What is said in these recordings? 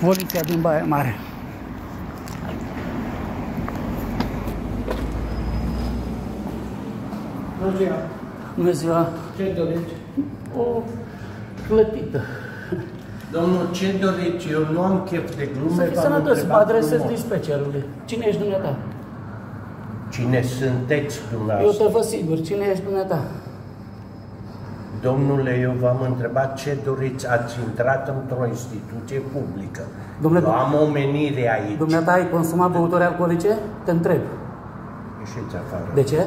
Poliția din Baia Mare. Bună ziua! Bună ziua! Ce doriți? O clătită. Domnul, ce doriți? Eu nu am chef de glume. Să fii v-am sănătos, mă întrebat adresez frumos. dispecerului. Cine ești dumneata? Cine sunteți Eu dumneavoastră? te văd sigur. Cine ești dumneata? Domnule, eu v-am întrebat ce doriți. Ați intrat într-o instituție publică. Domnule, eu am o menire aici. Dumneata ai consumat băuturi alcoolice? Te întreb. Ieșiți afară. De ce?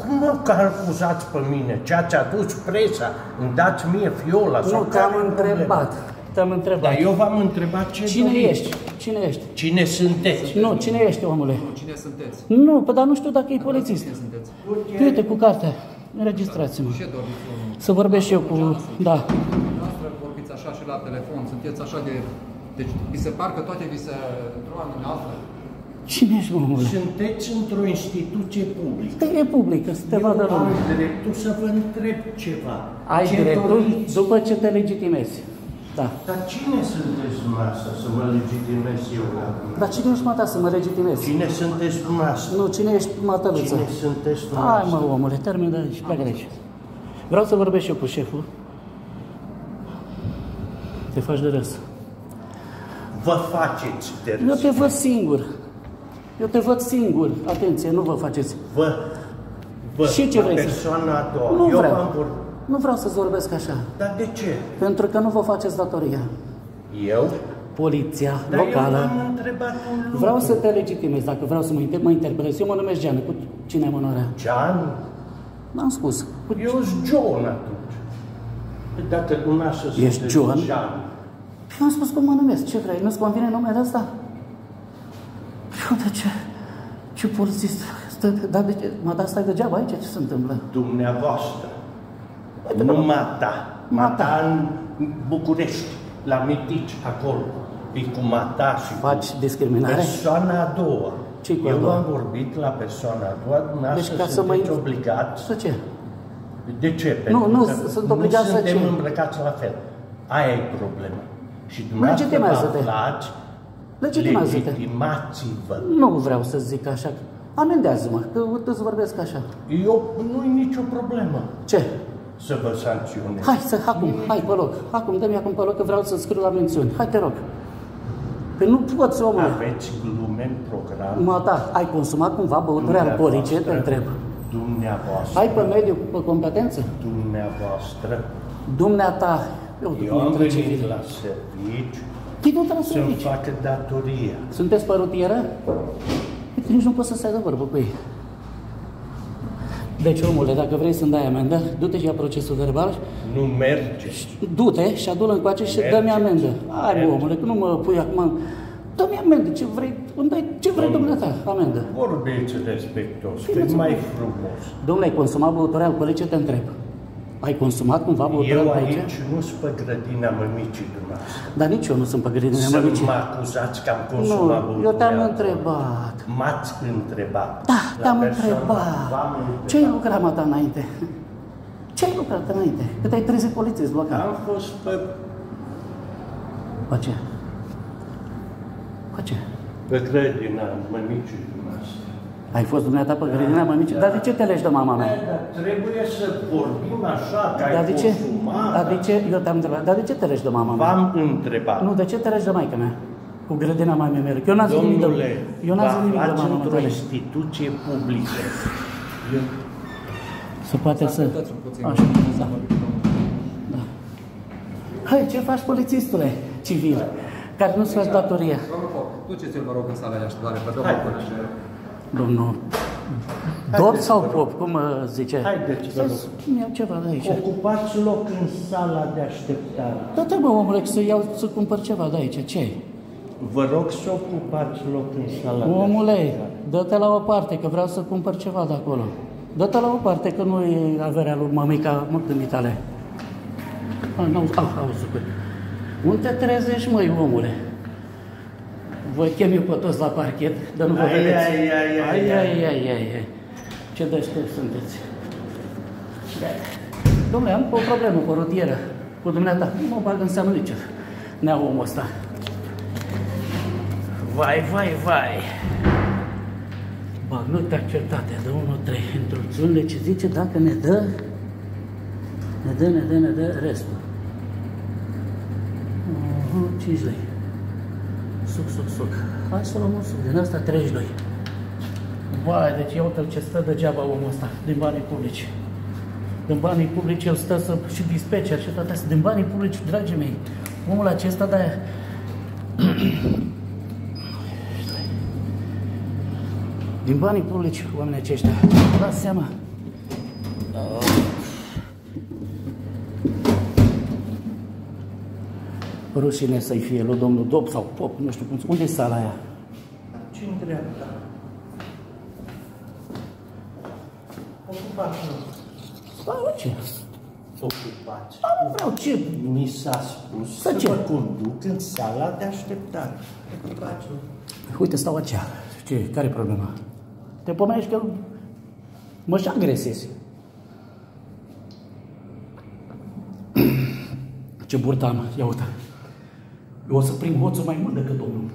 Cum mă că acuzați pe mine? Ce ați adus presa? Îmi dați mie fiola? sau Nu, care te-am e problema? întrebat. Te-am întrebat. Dar eu v-am întrebat ce Cine doriți. ești? Cine ești? Cine sunteți? Nu, cine ești, omule? Cine sunteți? Nu, păi, dar nu știu dacă e polițist. Cine sunteți? Uite, cu cartea. Înregistrați-mă. Ce doriți, omul? Să vorbesc și eu cu... Da. Noastră vorbiți așa și la telefon, sunteți așa de... Deci, vi se par că toate vi se într-o anume altfel? Cine ești, omule? Sunteți într-o instituție publică. Pe Republică, să te vadă Eu am lumea. dreptul să vă întreb ceva. Ai Ce dreptul doriți? după ce te legitimezi. Da. Dar cine sunteți dumneavoastră să mă legitimez eu la dumneavoastră? Dar cine ești, mata, să mă legitimezi? Cine sunteți dumneavoastră? Nu, cine ești, matăluță? Cine sunteți Hai, dumneavoastră? mă, omule, termin de aici, pleacă de aici. Vreau să vorbesc și eu cu șeful. Te faci de râs. Vă faceți de Eu râs. te văd singur. Eu te văd singur. Atenție, nu vă faceți. Vă, vă, Și ce la vrei să- persoana a doua. Nu eu vreau. v-am vorbit. Nu vreau să-ți vorbesc așa. Dar de ce? Pentru că nu vă faceți datoria. Eu? Poliția Dar eu locală. v-am întrebat un lucru. Vreau să te legitimez, dacă vreau să mă, inter- mă interpelez. Eu mă numesc Geană. Cu cine am onoarea? Gian? N-am spus. Cu... Eu sunt John atunci. Păi Dacă dumneavoastră Ești sunteți John? Jean. Eu am spus cum mă numesc. Ce vrei? Nu-ți convine numele ăsta? Eu de ce? Ce polițist? Stă, dar de ce? Mă, dar stai degeaba aici? Ce se întâmplă? Dumneavoastră. Nu mata. Mata în București, la Mitici, acolo. E cu mata și cu Faci discriminare? persoana a doua. Ce-i cu a Eu doua? am vorbit la persoana a doua, dumneavoastră Deci ca să mă sunteți in- obligați. Să ce? De ce? nu, că sunt obligat nu să suntem ce? îmbrăcați la fel. Aia e problema. Și dumneavoastră vă Legitimează-te. aflați, Legitimează-te. legitimați-vă. Nu vreau să zic așa. Amendează-mă, că îți vorbesc așa. Eu nu-i nicio problemă Ce? Să vă sancționez. Hai să, acum, hai pe loc. Acum, dă-mi acum pe loc că vreau să scriu la mențiuni. Hai, te rog. Păi nu poți, omule. Aveți glume în program. Mă, da, ai consumat cumva băuturi alcoolice? Te întreb. Dumneavoastră. Ai pe mediu pe competență? Dumneavoastră. Dumneata. Eu, Eu am între venit civili. la serviciu Păi nu te la să-mi serviciu. fac datoria. Sunteți părutieră? Uite, nici nu poți să stai de vorbă cu ei. Deci, omule, dacă vrei să-mi dai amendă, du-te și ia procesul verbal, Nu merge. du-te și adu-l încoace și Merge. dă-mi amendă. Hai, mă, Merge. omule, că nu mă pui acum... Dă-mi amendă, ce vrei, îmi dai ce vrei dumneata, amendă. Vorbiți respectos, Bine, cât ți-am mai spus. frumos. Domnule, ai consumat băuturi alcoolice, te întreb. Ai consumat cumva băuturi Eu alcoolice? aici nu sunt pe grădina mămicii dumneavoastră. Dar nici eu nu sunt pe grădină Să mămici. mă acuzați că am Nu, consumat eu băuturi te-am alcoolice. întrebat. M-ați întrebat. Da, La te-am persoană. întrebat. V-am întrebat. Ce ai lucrat, mă, ta, înainte? Ce ai lucrat înainte? Cât ai trezit polițist local? Am fost pe, Pe ce? Pe ce? pe grădina mămicii dumneavoastră. Ai fost dumneata pe grădina mămicii? Dar de ce te legi de mama mea? Dar trebuie să vorbim așa, că Dar ai de ce? consumat. Dar de ce? Eu te-am întrebat. Dar de ce te legi de mama mea? V-am întrebat. Nu, de ce te legi de maica mea? Cu grădina mamei mele. Că eu n-am zis nimic de... Domnule, Eu n-am vă zis nimic de aflați mama într-o mea. instituție publică. Eu Se poate să... Ascultați-mi puțin. Așa, Să da. vorbim, domnule. da. Hai, ce faci polițistule civil? Care nu-ți faci datoria? Domnul Pop, duceți-l, vă rog, în sala de așteptare pe domnul Hai. Părâșe. Domnul Dot sau Pop, cum uh, zice? Haideți, vă rog. Să-mi iau ceva de aici. Ocupați loc în sala de așteptare. Da-te mă, omule, că să iau, să cumpăr ceva de aici. ce Vă rog să ocupați loc în sala de Omule, așteptare. dă-te la o parte, că vreau să cumpăr ceva de acolo. Dă-te la o parte, că nu e averea lui mămica măctămii tale. Ah, n-au, ah, auzi, bă. Unde te trezești, măi, omule? Vă chem eu pe toți la parchet, dar nu vă Ai, vedeți. ai, ai, ai, ai, ai. ai, ai, ai, ai. Ce deștept sunteți. Domnule, am o problemă cu o rutieră, cu dumneata. Nu mă bag în seamă nici nea omul ăsta. Vai, vai, vai. Bagnute acceptate de 1-3 instrucțiunile ce zice dacă ne dă, ne dă, ne dă, ne dă restul. Uh-huh, 5 lei. Suc, suc, suc. Hai să luăm un suc. Din asta 30 lei. Vai, deci iau ce stă degeaba omul ăsta, din banii publici. Din banii publici el stă să, și dispecer și toate astea. Din banii publici, dragii mei, omul acesta de Din banii publici, oamenii aceștia. Dați seama. Rușine să-i fie lui domnul Dob sau Pop, nu știu cum. Unde e sala aia? Ce în dreapta? Ocupați, nu. Ba, ce? Ocupați. Ba, nu vreau ce? Mi s-a spus Să să, ce? vă conduc în sala de așteptare. Ocupați, nu. Uite, stau aici. Ce? Care e problema? Te pomenești că mă și agresezi. Ce burtă am, ia uite. Eu o să prind hoțul mai mult decât omul.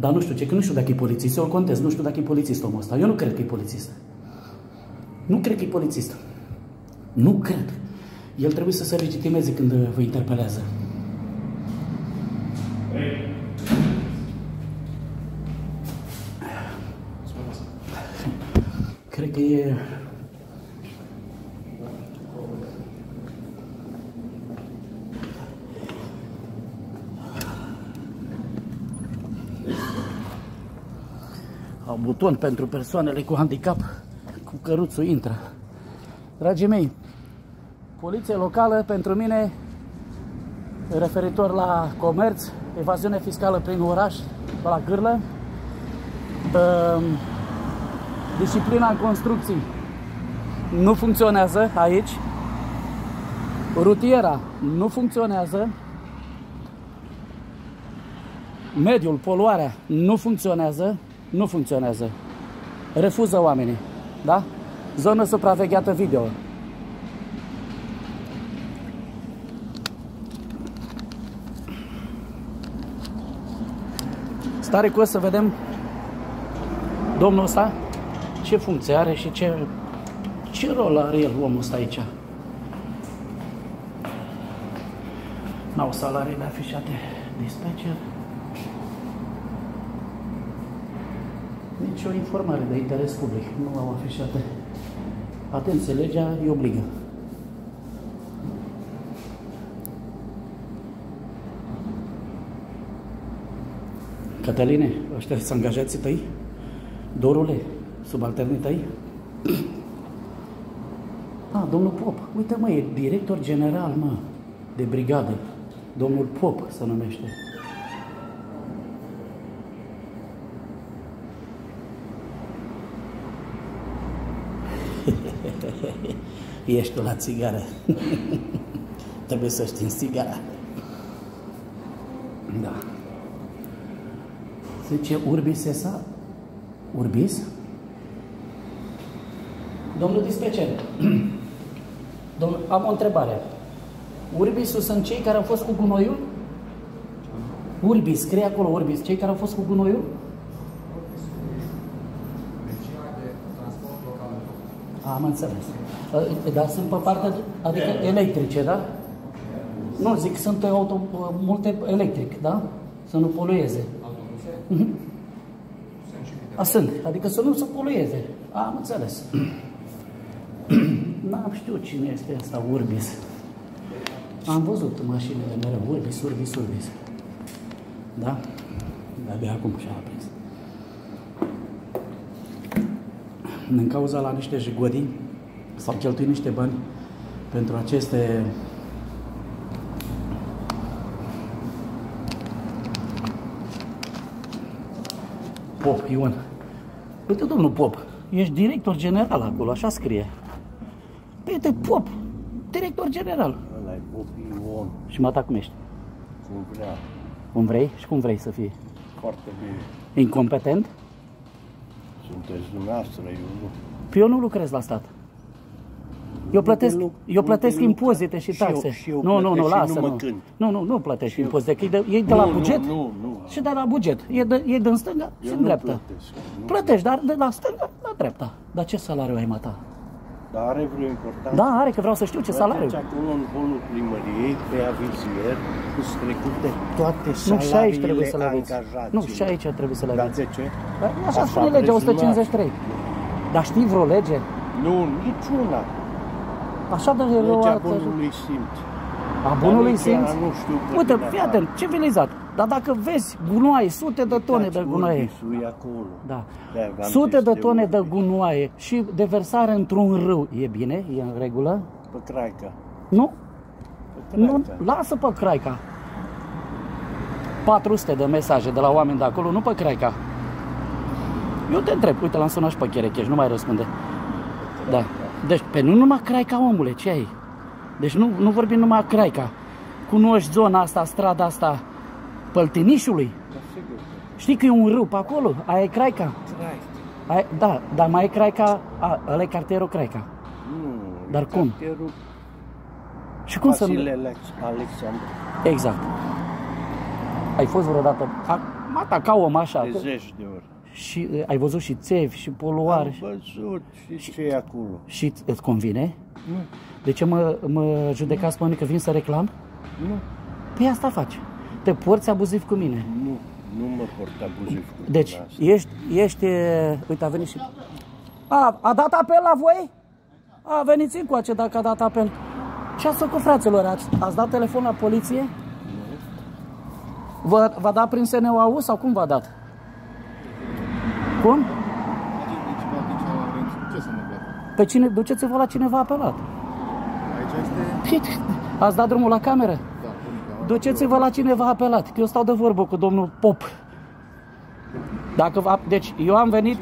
Dar nu știu ce, că nu știu dacă e polițist. Eu îl contez, nu știu dacă e polițist omul ăsta. Eu nu cred că e polițist. Nu cred că e polițist. Nu cred. El trebuie să se legitimeze când vă interpelează. Cred că e... buton pentru persoanele cu handicap, cu căruțul intră. Dragii mei, poliție locală pentru mine, referitor la comerț, evaziune fiscală prin oraș, pe la gârlă, um, disciplina în construcții nu funcționează aici, rutiera nu funcționează, mediul, poluarea nu funcționează, nu funcționează. Refuză oamenii, da? Zonă supravegheată video. Stare cu să vedem domnul ăsta ce funcție are și ce, ce rol are el omul ăsta aici. N-au salariile afișate dispatcher. Nici o informare de interes public nu au afișate. Atenție, legea îi obligă. Cătăline, ăștia sunt angajații tăi? Dorule, subalternii tăi? A, domnul Pop. Uite, mă, e director general, mă, de brigadă. Domnul Pop se numește. Ești tu la țigară. Trebuie să știi țigara. Da. Zice Urbis Esa? Urbis? Domnul dispecer, domnul, am o întrebare. Urbisul sunt cei care au fost cu gunoiul? Urbis, scrie acolo Urbis, cei care au fost cu gunoiul? Regia de transport local. Am înțeles. Ă, Dar sunt pe partea, de- adică electrice, da? Nu, zic, sunt auto, multe electric, da? Să nu polueze. Autobuse? Sunt și câteva. A, sunt, adică să nu se polueze. Am înțeles. N-am știut cine este ăsta, Urbis. Am văzut mașinile mereu, Urbis, Urbis, Urbis. Da? De-abia acum și-a aprins. În cauza la niște jigodii s-au cheltuit niște bani pentru aceste Pop, Ion. Uite, domnul Pop, ești director general acolo, așa scrie. Păi, uite, Pop, director general. Ăla e Popion, Și mă cum ești? cum vrea. Cum vrei și cum vrei să fii? Foarte bine. Incompetent? Sunteți dumneavoastră, eu nu. Păi eu nu lucrez la stat. Eu plătesc, lu- eu plătesc unde impozite și lucra- și eu- taxe. și eu nu, nu, nu, plătesc și lasă, nu mă nu. cânt. Nu, nu, nu plătești impozite, că e de, e de la nu, buget. Nu, nu, nu. și de la buget. E, de, e din stânga și Eu în nu dreapta. plătesc. Nu? Plătești, dar de la stânga la dreapta. Dar ce salariu ai, mă, ta? Dar are vreo importanță? Da, are, că vreau să știu ce salariu. Deci acolo în holul primăriei, pe avizier, sunt trecute toate Nu, și aici trebuie salariile să le aveți. angajaților. Nu, și aici trebuie să le Dar aveți. de ce? Dar Așa Așa spune legea prezumat. 153. Dar știi vreo lege? Nu, niciuna. Așa de rău Legea ați ajuns. bunului simț. A bunului legea simț? nu știu pe Uite, cine fii afară. atent, civilizat. Dar dacă vezi gunoaie, sute de tone de Dați gunoaie, Urbișul, e acolo. da, De-aia v-am sute zis de tone de urbiș. gunoaie și de versare într-un râu, e bine? E în regulă? Pe Craica. Nu? Pe Nu, Craica. lasă pe Craica. 400 de mesaje de la oameni de acolo, nu pe Craica. Eu te întreb, uite, l-am sunat și pe Cherecheș, nu mai răspunde. Da. Deci, pe nu numai Craica, omule, ce ai? Deci nu, nu vorbim numai Craica. Cunoști zona asta, strada asta, Păltinișului? Da, sigur. Știi că e un râu pe acolo? Aia e Craica? Aia, da, dar mai e Craica, a, ăla e cartierul Craica. Nu. Dar e cum? cartierul Și cum să nu... Vasile Alex- Alexandru. Exact. Ai fost vreodată... A, mata, ca om așa. De zeci de ori. Și uh, ai văzut și țevi și poluare. Am și- văzut și ce e acolo. Și îți- îți convine? Nu. De ce mă, mă judecați pe mine că vin să reclam? Nu. Păi asta faci. Te porți abuziv cu mine. Nu. Nu mă port abuziv cu Deci, tine asta. ești, ești... e, Uite, a venit și... A, a dat apel la voi? A, veniți încoace dacă a dat apel. Ce ați făcut, fraților? Ați, ați dat telefon la poliție? Vă, v-a dat prin SNOAU sau cum v-a dat? Cum? Ce să întâmplă? Pe cine, duceți-vă la cine v-a apelat. Aici este... Păi, Ați dat drumul la cameră? Da, unica. Duceți-vă la cine v-a apelat, că eu stau de vorbă cu domnul Pop. Dacă v-a... Deci, eu am venit...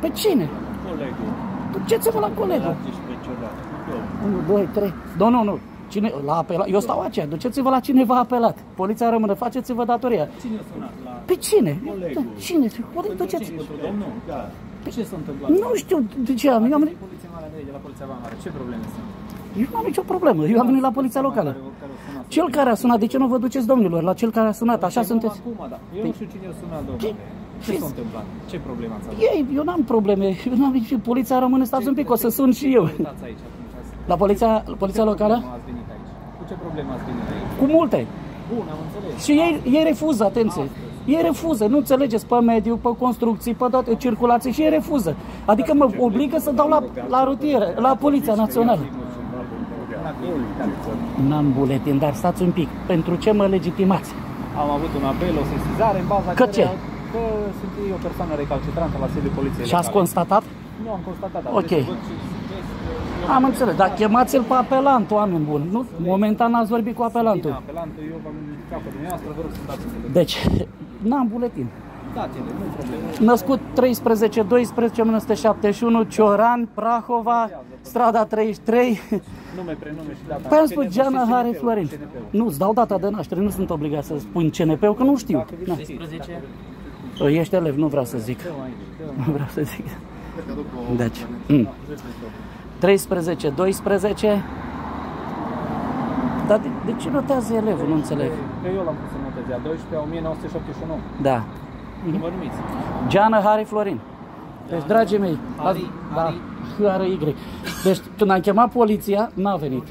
Pe cine? Colegul. Duceți-vă la colegul. La dispecerat. Eu. 1, 2, 3. Nu, nu, nu. Cine l-a apelat? Eu stau aceea. Duceți-vă la cine v-a apelat. Poliția rămână. Faceți-vă datoria. Cine a sunat la... Pe cine? Colegul. Da, Cine? Ori duceți. Pentru domnul? Da. Ce s-a întâmplat? Nu știu de ce am. Eu am, Poliția Mare de, de la Poliția Vamară. Ce probleme sunt? eu nu am nicio problemă. Eu am venit la poliția locală. Care, care au sunat? Cel care a sunat, de ce nu vă duceți, domnilor, la cel care a sunat? Așa Păi, sunteți? Acum, da. Eu nu știu cine a sunat, domnule. Ce ce- s-a întâmplat? Ce probleme ați avut? Ei, eu n-am probleme. Eu n-am nici poliția rămâne. Stați un pic, o să sun și eu. Stați aici atunci. azi. La poliția, la poliția Ce locală? Ce probleme ați venit aici? Cu multe. Bun, am înțeles. Și ei, ei refuză, atenție. Ei refuză, nu înțelegeți, pe mediu, pe construcții, pe toate circulații și ei refuză. Adică mă obligă să dau la, la rutieră, la Poliția Națională. N-am buletin, dar stați un pic. Pentru ce mă legitimați? Am avut un apel, o sesizare în baza Că ce? căreia- Că sunt eu o persoană recalcitrantă la sediul poliției Și ați locale. constatat? Nu am constatat, dar Ok. vreți să văd ce sunteți, eu- Am înțeles, dar chemați-l pe apelant, oameni buni. Nu? Momentan ați vorbit cu Bine, apelantul. apelantul, eu v-am indicat pe dumneavoastră, vă rog să dați un Deci, n-am buletin. Dați-le, nu problemă. Născut 13 12 1971, Cioran, Prahova, strada 33. Nume, prenume și data. Păi am spus CNP-ul Geana și Hare CNP-ul, Florin. CNP-ul. Nu, îți dau data de naștere, nu sunt obligat să spun CNP-ul, că nu știu. Dacă vi Na. știți, dacă- Ești elev, nu vreau să zic. Dă-o aici, dă-o. Nu vreau să zic. Cred că după... Deci, mm. 13, 12. Dar de, de ce notează elevul? Nu înțeleg. Că eu l-am pus în notă de a 12 1979. Da. Cum vă numiți? Geana Hari Florin. Deci, dragii mei, Hari, azi- da, Hari. H-R-Y. Deci, când am chemat poliția, n-a venit.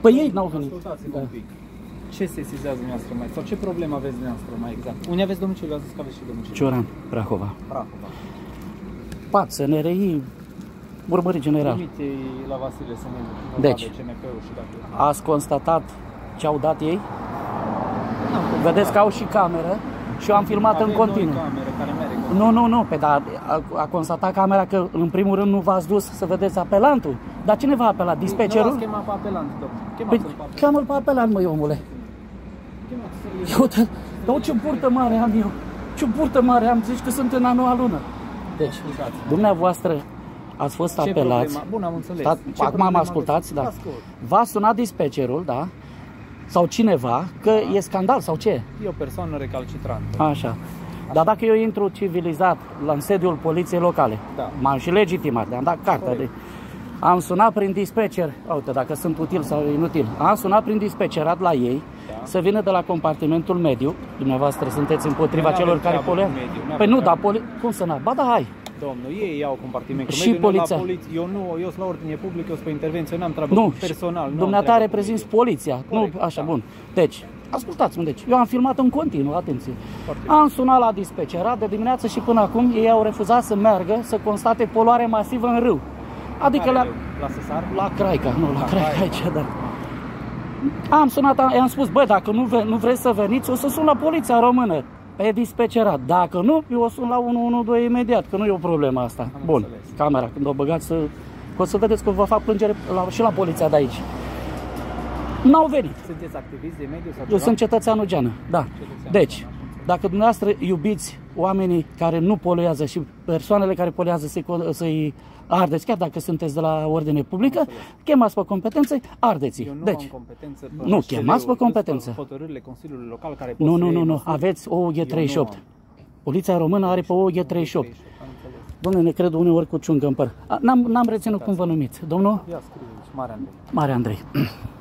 Păi ei n-au venit. Ascultați-mă Da. un pic. Ce sesizează dumneavoastră mai? Sau ce probleme aveți dumneavoastră mai exact? Unde aveți domiciliu? Ați zis că aveți și domiciliu. Cioran, Prahova. Prahova. PAT, SNRI, urmărit general. Trimite la Vasile să ne vă Deci. vadă CNP-ul și dacă... Ați constatat ce au dat ei? N-am Vedeți că au și cameră și eu am filmat în Avem continuu. noi camere care merg. Nu, nu, nu, pe dar a, a constatat camera că în primul rând nu v-ați dus să vedeți apelantul. Dar cine v-a apelat? Nu l-ați Dispecerul? chemat pe apelant, domnule. Păi, Chemați-l pe apelant. cheamă-l pe apelant, măi, omule. Chemați-l. Eu te... Dar ce burtă mare am eu? Ce burtă mare am? Zici că sunt în a noua lună. Deci, Ascultați. dumneavoastră ați fost Ce apelați. problema? Bun, am înțeles. Stați, Ce acum problemă mă ascultați, da. aveți? Ascult. V-a sunat dispecerul, da? Sau cineva, că e scandal sau ce? E o persoană recalcitrantă. Așa. Dar dacă eu intru civilizat la în sediul poliției locale, Da. m-am și legitimat, am dat cartea de... Am sunat prin dispecer, uite, dacă sunt util sau inutil, am sunat prin dispecerat la ei să vină de la compartimentul mediu. Dumneavoastră sunteți împotriva Noi celor n-avem care treabă poluează? cu mediul, n-avem Păi nu, treabă. dar poli... cum să n Ba da, hai. Domnul, ei iau compartimentul Și mediu, noi poliția. La poliție. Eu nu, eu sunt la ordine publică, eu sunt pe intervenție, eu n-am treabă Nu, cu personal. nu am dumneata treabă cu reprezinți mediul. poliția. Corect, nu, așa, da. bun. Deci, ascultați-mă, deci, eu am filmat în continuu, atenție. Foarte Am sunat la dispecerat de dimineață și până acum ei au refuzat să meargă să constate poluare masivă în râu. Adică Care la, râu? La Sesar? la Craica, nu, la La Craica Craica. aici, da. Am sunat, am- i-am spus, bă, dacă nu, ve- nu vreți să veniți, o să sun la poliția română, pe dispecerat. Dacă nu, eu o sun la 112 imediat, că nu e o problemă asta. Bun, înțeles. camera, când o băgați, să, că o să vedeți că vă fac plângere la, și la poliția de aici. N-au venit. Sunteți activiști de mediu sau Eu ceva? sunt cetățeanul Geană, da. Cetățean, Deci, dacă dumneavoastră iubiți oamenii care nu poluează și persoanele care poluează să-i, co- să-i ardeți, chiar dacă sunteți de la ordine publică, chemați pe competențe, ardeți Eu nu Deci, am competență pe nu, HCD-uri, chemați pe sunt competență. Hotărârile Consiliului Local care pot nu, să nu, iei nu, nu, măsuri. aveți OUG Eu 38. nu am. Poliția română are pe OUG 38. Am înțeles. Domnule, ne cred uneori cu ciungă în păr. A, N-am, n-am reținut cum vă numiți. Domnul Ia scrie aici, Mare Andrei. Mare Andrei.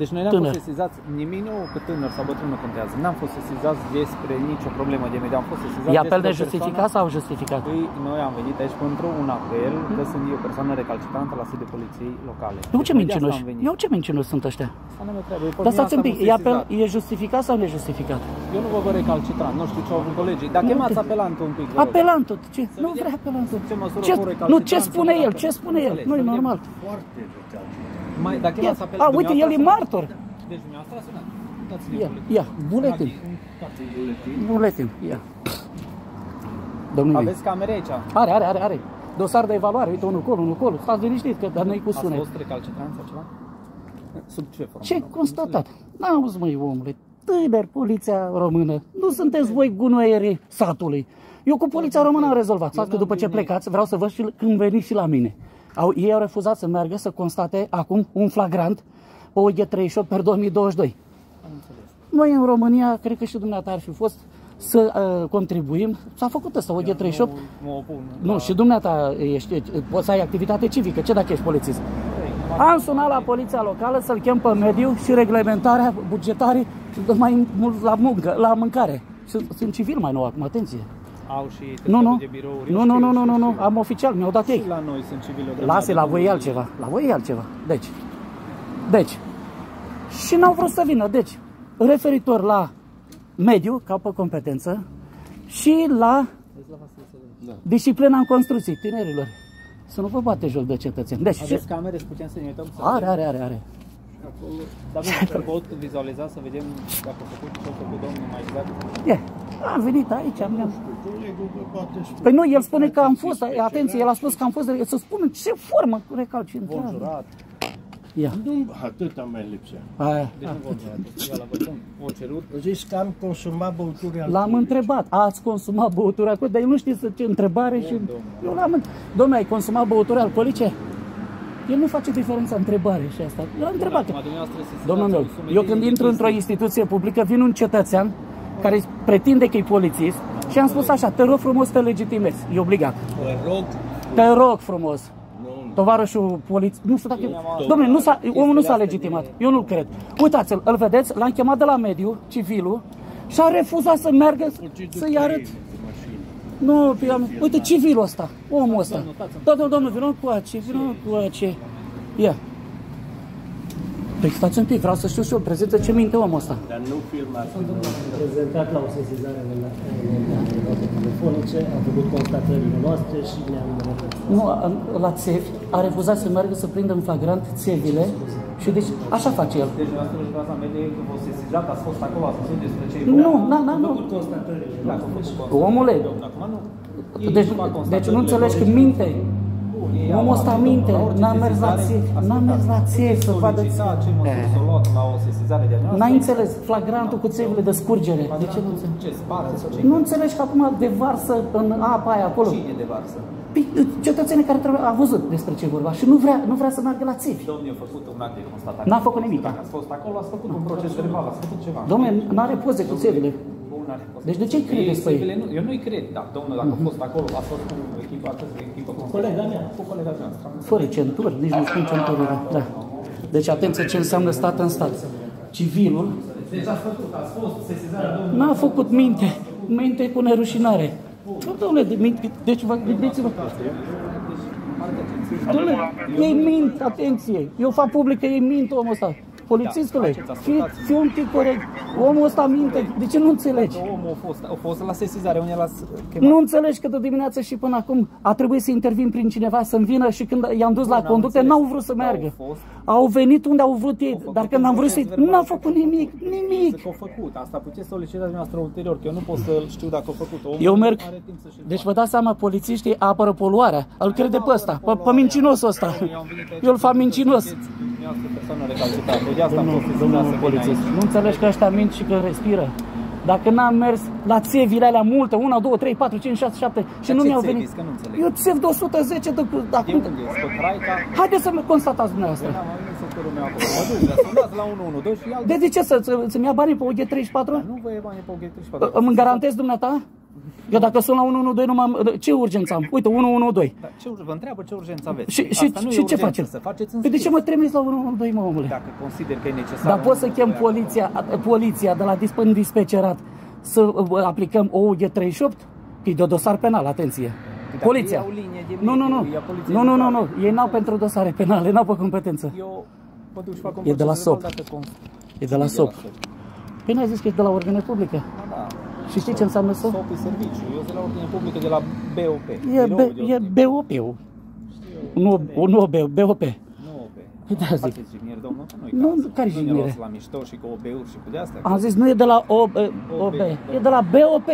Deci noi n-am Tânăr. fost sesizați, nimic nu că tânăr sau bătrân nu contează. N-am fost sesizați despre nicio problemă de mediu. Am fost sesizați E apel despre de o justificat persoană- sau justificat? Păi, noi am venit aici pentru un apel că sunt eu persoană recalcitrantă la sediul poliției locale. Eu ce Deci noi de asta mincinoși? am venit. Eu ce mincinoși sunt ăștia? Asta nu mi trebuie. Pe Dar mine stați asta un pic, m-a e, apel, sesizat. e justificat sau nejustificat? Eu nu vă văd recalcitrant, nu știu ce au vrut colegii. Dar chemați apelantul un pic. vă rog. Apelantul, ce? Nu vedem vrea apelantul. ce măsură Ce, cu nu, recalcitrant ce sau spune el? dacă- Ce spune el? Înțeles, Nu e să vedem. normal. Mai, dacă Ia, chemați apel, a, uite, el e dumneavoastră martor. sunați. Deci dumneavoastră sunat. Dați-ne Ia, buletin. ia, buletin. Un cartel buletin. Buletin, ia. Domnul Ivin. Aveți camere aici. Are, are, are, are. Dosar de evaluare, uite, unul colo, unul colo. Stați liniștit, că dar noi cu Ați sunet. fost recalcitrant sau ceva? Sub ce formă? Ce constatat? N-auzi, măi, omule, tânăr poliția română, nu sunteți voi gunoierii satului. Eu cu poliția română am rezolvat. Stați că după ce plecați, vreau să văd și când veniți și la mine. Au, ei au refuzat să meargă să constate acum un flagrant OG 38 per 2022. Am înțeles. Noi în România, cred că și dumneata ar fi fost să uh, contribuim. S-a făcut ăsta, OG 38. Nu mă opun. Nu, și dumneata ești, poți să ai activitate civică. Ce dacă ești polițist? Am sunat la poliția locală să-l chem pe mediu și reglementarea bugetare mai mult la muncă, la mâncare. Și sunt civil mai nou acum, atenție. Au și Nu, nu, de birouri. nu, eu nu, știu, nu, nu, știu, nu, nu, știu. am oficial, mi-au dat ei. Și la noi sunt civili. o Lasă, la grămadă voi e de- altceva, la voi e altceva. Deci, deci, și n-au vrut să vină. Deci, referitor la mediu, ca pe competență, și la disciplina în construcții tinerilor. Să nu vă bate joc de cetățeni. Deci, Aveți camere, să putem să ne uităm? Să are, are, are, are. Dar bun, să pot vizualiza, să vedem dacă a făcut ce a făcut domnul mai exact. E, am venit aici, am... Păi nu, el spune că am fost, atenție, el a spus că am fost, să spună ce formă recalcitrant. Jurat. Ia, Nu, atâta mai lipsea. aia. Deci nu vom jurat. Ia la vă spun. O cerut. Zis că am consumat băuturi L-am alcoolice. întrebat, ați consumat băuturi alcoolice? Dar el nu știe să ce întrebare și... Eu l-am întrebat. Domnule, ai consumat băuturi alcoolice? El nu face diferența întrebare și asta. Eu l-am întrebat. că- Acum dumneavoastră sesizați Domnul meu, o sumedenie eu când de intru într-o chestii. instituție publică, vin un cetățean care pretinde că e polițist și am spus așa, te rog frumos să te legitimezi. E obligat. Vă rog, Te rog frumos. nu, Tovarășul polițist, nu știu dacă... Domnule, nu s-a, omul nu s-a legitimat. Eu nu cred. Uitați-l, îl vedeți? L-am chemat de la mediu, civilul, și a refuzat să meargă să-i arăt. Nu, pe am... Uite, civilul ăsta, omul ăsta. Da, da, domnule, vină cu ace, vină cu ace. Ia. Păi stați un pic, vreau să știu și eu, prezintă ce minte omul ăsta. dar nu filmați. prezentat la o sesizare de la de note telefonice, am făcut constatările noastre și ne-am Nu, a- la țevi, a refuzat să meargă să prindă în flagrant țevile și deci așa face el. Deci dumneavoastră lucrați la medie, când v-ați sesizat, ați fost acolo, ați văzut despre ce Nu, na, na, nu. constatările Dacă a făcut Omule, Acum nu. Ei deci, fac deci constatările, nu înțelegi că vor- minte. Bun, ei au Omul ăsta avut minte, la orice n-a mers la sesizare, țevi, ascultați, n-a mers la țevi să vadă solicita ce măsuri Eh. s-au luat la o sesizare de noastră. N-ai înțeles flagrantul cu țevile de scurgere. De ce nu înțelegi? Ce, spate sau ce? Nu înțelegi că acum devarsă în apa aia acolo. Cine de varsă? Păi, Cetățenii care trebuie, a văzut despre ce e vorba și nu vrea, nu vrea să meargă la țevi. Domnul a făcut un act de constatare. N-a făcut nimic. Dacă ați fost acolo, ați făcut un proces verbal, ați făcut ceva. Domnule, n-are poze cu țevile. Bun, are fost. Deci de ce credeți pe ei? Ei, nu, eu nu-i cred, da, domnul, dacă a fost acolo, a fost cu echipa, această echipă cu colega mea. Cu colega noastră. Fără centuri, nici nu spun centurile. Da. Deci atenție ce înseamnă stat în stat. Civilul Deci ați făcut, ați fost sesizarea domnului... N-a făcut minte. Minte cu nerușinare. Nu, domnule, de minte, deci vă gândiți-vă. Domnule, ei mint, atenție. Eu fac publică, ei mint omul ăsta. Polițistule, fii, fii un pic corect. Omul ăsta minte. De ce nu înțelegi? Omul a fost, a fost la sesizare, unde l-ați chemat? Nu înțelegi că de dimineață și până acum a trebuit să intervin prin cineva să-mi vină și când i-am dus la Bun, am conducte, înțeles. n-au vrut să Dar meargă. Au fost. Au venit unde au vrut ei, făcut dar când un am vrut să proces verbal n-au și făcut cu- nimic, nimic. Că au făcut. Asta puteți solicitați dumneavoastră ulterior, că eu nu pot să știu dacă au făcut. Omul Eu merg, are timp să-și deci vă facă. dați seama, polițiștii apără poluarea. Îl crede pe ăsta, pe, pe Poluarea. mincinosul ăsta. Eu am venit aici Eu îl fac pentru că mincinos. sunteți dumneavoastră persoană recalcitrată. De asta am Domnul, fost sesizat domnul să vin polițist, aici. nu înțelegi că ăștia mint și că respiră? Dacă n-am mers la țevile alea multe, 1, 2, 3, 4, 5, 6, 7 și Dar nu ce mi-au țevi? venit. Că nu înțeleg. Eu țev de 110 de, de De acum. unde e? Scot Raica? Haideți să mă constatați dumneavoastră. Eu n-am ajuns sectorul meu acolo. Mă duc, dar sunați la 112 și iau De, de ce să, să, să-mi ia banii pe OG34? Nu vă e bani pe OG34. Îmi garantezi dumneata? Eu dacă sunt la 112 nu m-am... Ce urgență am? Uite, 112. Dar ce, ur- vă întreabă ce urgență aveți? Și, și, Asta nu e și ce urgență, facem? Să faceți în Păi de ce scris. mă trimiți la 112, mă, omule? Dacă consider că e necesar. Dar pot să nu chem vă ia poliția, poliția de la disp- în dispecerat să uh, aplicăm OUG38? Că e de dosar penal, atenție. Dacă Poliția. iau linie de Nu, nu, nu. mediu, ia poliția Nu, nu, nu, locală. nu. Ei n-au pentru dosare penale, n-au pe competență. Eu mă duc și fac un E de la proces verbal SOP. dacă cons- E de la SOP. Păi n-ai zis că e de la ordine publică. Da, da. Și știi ce înseamnă SOP? SOP e serviciu. Eu sunt la ordine publică de la BOP. E, Biroul B, de e ordine. BOP-ul. Nu, nu B, BOP. Nu OP. Păi da, zic. Faceți jigniri, domnul, că nu-i Nu, cazul. care Nu ne jignire? luați la mișto și cu OB-uri și cu de-astea. Am zis, nu e de la OB, OB e de la BOP.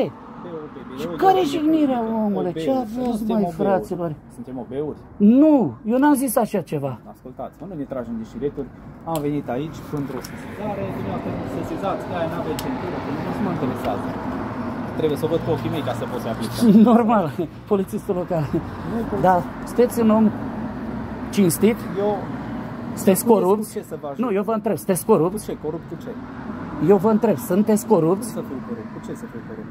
BOP, Și biroul de care ordine jignirea, publică. omule? Ce OB-uri. aveți, Nu suntem mai OB-uri. fraților? Suntem OB-uri? Nu, eu n-am zis așa ceva. Ascultați, mă, nu ne tragem de șireturi. Am venit aici pentru o sesizare, dumneavoastră sesizați că aia n-aveți centură, că nu mă interesează. Trebuie să o văd cu ochii mei ca să pot să aplic. Normal, polițistul local. Da, sunteți un om cinstit, Eu sunteți Spuneți corupți. cu ce să vă ajut. Nu, eu vă întreb, sunteți cu corupți? ce? Corupt cu ce? Eu vă întreb, sunteți Cum corupți? să fiu corupt? Cu ce să fiu corupt?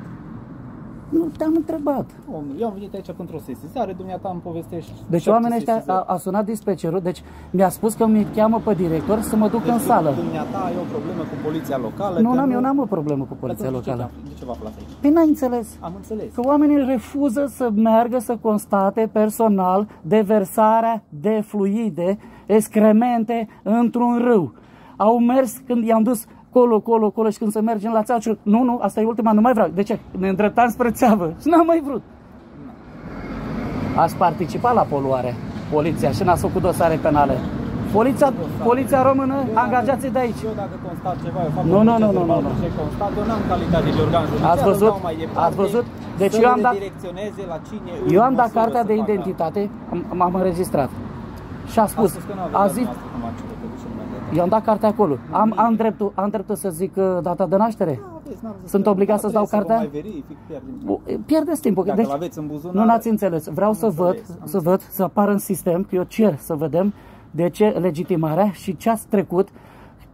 Nu, te-am întrebat. Om, eu am venit aici pentru o sesizare, dumneata îmi povestești Deci șapte oamenii ăștia sesizări. a, a sunat dispecerul, deci mi-a spus că mi cheamă pe director să mă duc Deci în sală. Dumneata ai o problemă cu poliția locală? Nu, că n-am, eu n-am o problemă cu poliția Atunci de ce locală. te- De ce vă aflați aici? Păi n-ai înțeles. Am înțeles. Că oamenii refuză să meargă să constate personal deversarea de fluide, excremente într-un râu. Au mers când i-am dus colo, colo, colo și când să mergem la țeavă, și nu, nu, asta e ultima, nu mai vreau. De ce? Ne îndreptam spre țeavă și n-am mai vrut. Ați participat la poluare, poliția, și n-ați făcut dosare penale. Poliția, poliția română, angajații de aici. Eu dacă constat ceva, eu fac Nu, un nu, proces nu, nu, verbal nu, cu nu. ce constat, eu n-am calitate de organ judiciar, Ați îl văzut? dau mai departe, Ați văzut? Deci să eu am le dat- direcționeze la cine Eu în am dat măsură cartea să de facă. identitate, am- m-am înregistrat. Și a A spus, spus că nu a aveți zis, i-am dat cartea acolo. Am, am, dreptul, am dreptul să zic uh, data de naștere? Aveți, n-am zis Sunt că- obligat da, să-ți dau trebuie cartea? Să vă mai verific, pierdem. Bu- Pierdeți timpul. Dacă deci, l-aveți în buzunar, nu n-ați înțeles. Vreau să Am văd, înțeles, am să văd, să apară în sistem, că eu cer să vedem de ce legitimarea și ce ați trecut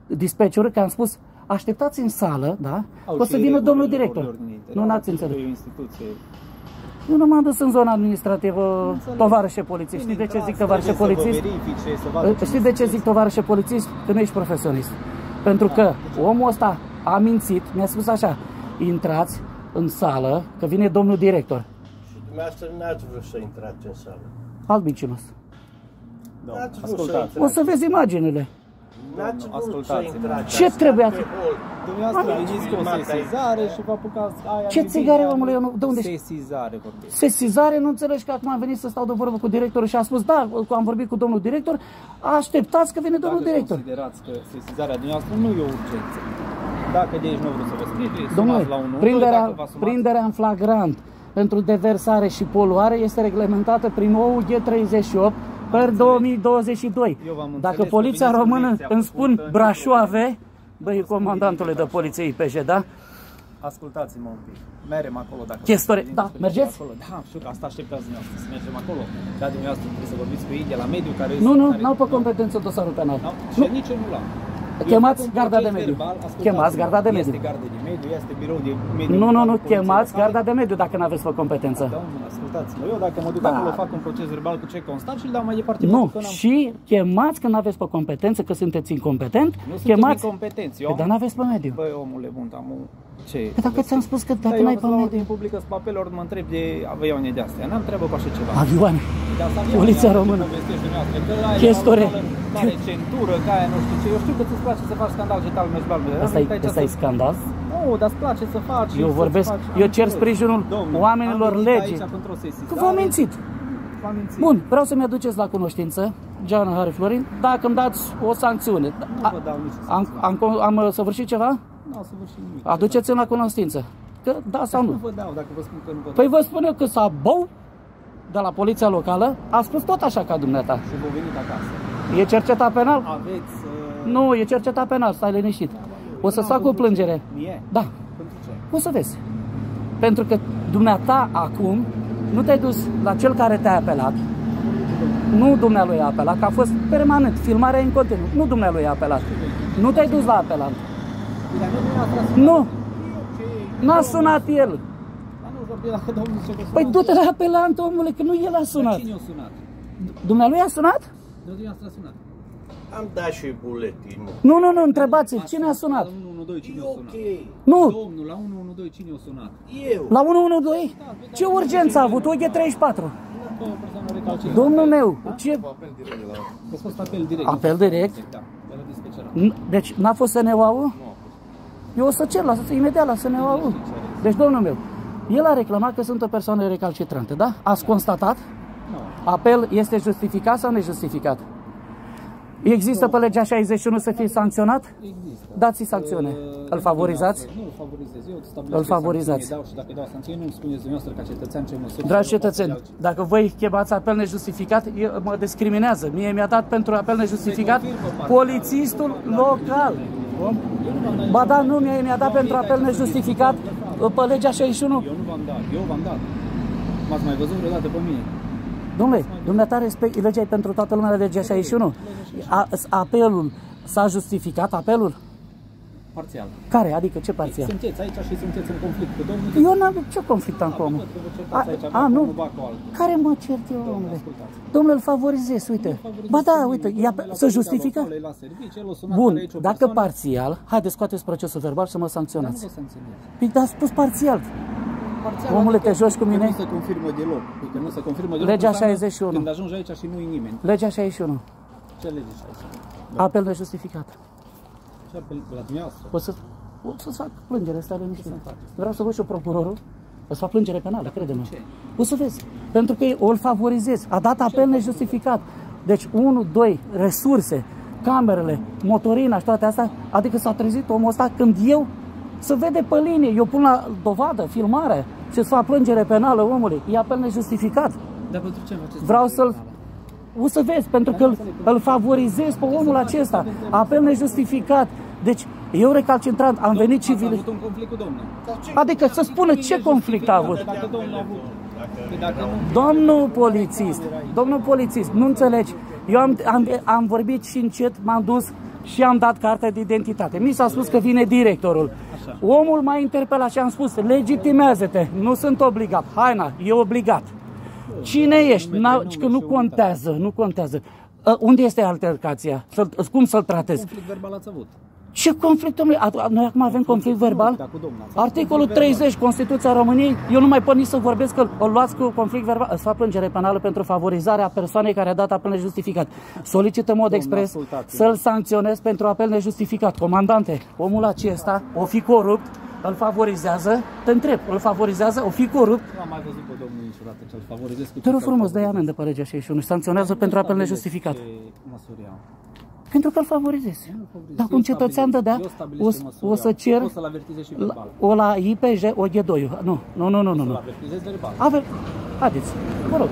dispeciorul, că am spus așteptați în sală, da? Au O să și vină reguli domnul de director. ordine Nu interioră, n-ați înțeles. Nu m-am dus în zona administrativă, Înțeleg. tovarășe polițist. Știi de ce zic tovarășe Trebuie să vă polițist? verifice, să vadă cine Știți de ce zic tovarășe polițist? Că nu ești profesionist. Pentru că omul ăsta a mințit, mi-a spus așa, intrați în sală, că vine domnul director. Și dumneavoastră n-ați vrut să intrați în sală. Alt mincinos. Da, N-ați vrut să ascultați. O să vezi imaginile. N-ați vrut să ascultați-mă. intrați. Ce Ați trebuia stat să- pe hol. Dumneavoastră Am veniți cu o filmat aici. sesizare și vă apucați aia Ce de țigare, bine, omule, eu nu- de unde- Sesizare vorbesc. Sesizare, nu înțelegi că acum am venit să stau de vorbă cu directorul și a spus, da, am vorbit cu domnul director, așteptați că vine domnul Dacă director. considerați că sesizarea dumneavoastră nu e o urgență. Dacă de aici nu vreți să vă sprijin, Domnule, sunați la 1 prinderea, dacă vă asumați prinderea în flagrant pentru deversare și poluare este reglementată prin OUG 38 per 2022. Eu v-am înțeles Dacă că poliția veniți cu română lecția îmi spun făcută, Brașoave, băi, comandantule de poliție IPJ, da? Ascultați-mă un pic. Merem acolo dacă Chestore- vreți da, să mergeți? Acolo. Da, știu că asta așteptați dumneavoastră, să mergem acolo. Dar dumneavoastră trebuie să vorbiți cu ei de la mediu care Nu, nu, care- n-au pe competență dosarul penal. N-au? Nu, Și nici eu nu l-am. Chemați fac un garda de proces mediu. verbal, ascultați-mă. Chemați garda de mediu. Este garda de mediu, este birou de mediu. Nu, nu, nu, Poliției chemați locale. garda de mediu dacă nu aveți pe competență. Domnule, ascultați-mă, eu dacă mă duc Da. acolo, fac un proces verbal cu ce constat și îl dau mai departe. Nu, pentru că n-am- și chemați când aveți pe competență, că sunteți incompetent, Nu suntem chemați... incompetenți. Eu Păi, am... dar n-aveți pe mediu. Băi, omule bun, am un... Ce? Păi dacă ți-am spus că Da, dacă eu n-ai am pe fost la mediu... ordine publică spre apel, ori mă întreb de avioane de astea. N-am treabă cu așa ceva. Avioane. De asta avioane, Poliția aia, ce română. povestești dumneavoastră, că aia Chestore. are- Are centură, că aia nu știu ce. Eu știu că ți-ți place să faci scandal și tal, mergi balbe. Asta e, asta e scandal. Nu, dar îți place să faci. Eu să-ți vorbesc- faci- eu am cer înțeles. sprijinul Domnule, oamenilor am venit legii. aici pentru o sesizare. Că v-am mințit. V-am mințit. Bun, vreau să-mi aduceți la cunoștință, Geana Hari Florin, dacă îmi dați o sancțiune. Nu vă dau nicio Am, am, am, am săvârșit ceva? Nu am săvârșit nimic. Aduceți-mi la cunoștință. Că da sau Nu nu. vă dau, dacă vă spun că nu vă dau. Păi vă spun eu că Sabou, de la poliția locală, a spus tot așa ca dumneata. Și vă venit acasă. E cercetat penal? Aveți... Uh... Nu, e cercetat penal, stai liniștit. O să-ți fac o plângere. Mie? Da, Pentru ce? o să vezi. Pentru că dumneata acum nu te-ai dus la cel care te-a apelat, nu dumnealui a apelat, că a fost permanent, filmarea în continuu, nu dumnealui a apelat. Nu te-ai dus la apelant. Dar nu dumneavoastră ați Nu, Ok. n-a sunat el. Dar nu vorbim dacă domnul zice că Păi sunat. du-te la apelant, omule, că nu el a Dar sunat. Cine a sunat? Dumnealui a sunat? Nu dumneavoastră a sunat. Am dat și buletinul. Nu, nu, nu, întrebați-l, cine a sunat? La 112 cine E a sunat? ok. Nu, Domnul, la 112 cine a sunat? Eu. la 112? Ce urgență a avut? OG34. Două persoane recalcitrante. Domnul meu, ce... A fost apel direct. Apel direct? Da, de la dispecerat. N- Deci n-a fost SNU-ul? Eu o să cer la, imediat la SNU. Deci, domnul meu, el a reclamat că sunt o persoană recalcitrante, da? Ați constatat? Nu. Apel este justificat sau nejustificat? Există pe legea 61 să fie sancționat? Există. Dați-i sancțiune. Uh, Îl favorizați? Nu îl favorizez. Eu stabilesc Îl ce favorizați. sancțiune Dau și dacă dau sancțiune, nu îmi spuneți dumneavoastră ca cetățean ce măsuri. Dragi să luăm cetățeni, față de dacă voi chemați apel nejustificat, eu- mă discriminează. Mie mi-a dat pentru apel nejustificat polițistul local. Ba da, nu, mie mi-a dat pentru apel nejustificat pe legea 61. Eu nu v-am dat. Eu v-am dat. M-ați mai văzut vreodată pe mine? Domnule, dumneata respect, legea e pentru toată lumea, legea 61. A, apelul s-a justificat, apelul? Parțial. Care? Adică ce parțial? Sunteți aici și sunteți în conflict cu domnul. Eu n-am ce conflict am cu omul. văd că vă A, certați aici, a, acum nu. nu bag cu altul. Care mă cert eu, domnule? ascultați. Domnule, îl favorizez, uite. Ba da, uite, ia, să justifică? La serviciu, el a sunat Bun, are aici o dacă persoană, parțial, haideți scoateți procesul verbal și mă dar nu sancționați. vă sancționez. Păi, dar a spus parțial. Parțial, Omule, adică te joci cu că mine? Nu se confirmă deloc. Că nu se confirmă deloc. Legea înseamnă 61. Când ajungi aici și nu-i nimeni. Legea 61. Ce lege 61? Apel nejustificat. Ce apel la dumneavoastră? O să, o să fac plângere, stai liniștit. Vreau să văd și eu procurorul. O să fac plângere penală, crede-mă. ce? O să vezi. Pentru că o îl favorizez. A dat apel nejustificat. Deci, 1, 2, resurse, camerele, motorina și toate astea. Adică s-a trezit omul ăsta când eu să vede pe linie. Eu pun la dovadă, filmare și îți fac plângere penală omului. E apel nejustificat. Dar pentru ce faceți? Vreau să-l... O să vezi, pentru că îl, îl favorizez pe omul acesta. Apel nejustificat. Deci, eu recalcitrant, am venit Ați civil. avut un conflict cu domnul. Adică să spună ce conflict a avut. Dacă domnul a avut. Păi dacă nu, Domnul polițist, domnul polițist, nu înțelegi. Eu am, am, am vorbit și încet, m-am dus și am dat cartea de identitate. Mi s-a spus că vine directorul. Omul m-a interpelat și am spus, legitimează-te, nu sunt obligat. Haina, e obligat. Cine ești? N-a, că nu contează, nu contează. Uh, Unde este altercația? Să, cum să-l tratez? conflict verbal ați avut. Ce conflict, domnule? A- Noi acum avem conflict verbal? Da, cu domnul. Ați avut Articolul conflict verbal. 30, Constituția României, eu nu mai pot nici să vorbesc că o luați cu conflict verbal. Îți fac plângere penală pentru favorizarea persoanei care a dat apel nejustificat. Solicită în mod Domnul, expres ascultați-mă. să-l sancționez pentru apel nejustificat. Comandante, omul acesta o fi corupt, îl favorizează, te întreb, îl favorizează, o fi corupt, Nu am mai văzut pe domnul niciodată ce-l favorizez cu te rog ce frumos, dă-i favorizez. amendă pe legea 61 și sancționează pentru apel stabilesc nejustificat. Ce măsuri iau. Pentru că îl favorizezi. favorizez. Dacă Eu un cetățean stabilesc- dădea, eu stabilesc o, ce măsuri o să iau. cer O să-l avertizez și la, verbal. o la IPJ, o G2. Nu, nu, nu, nu, nu. Să-l nu. avertizez verbal. Ave... Haideți, vă rog.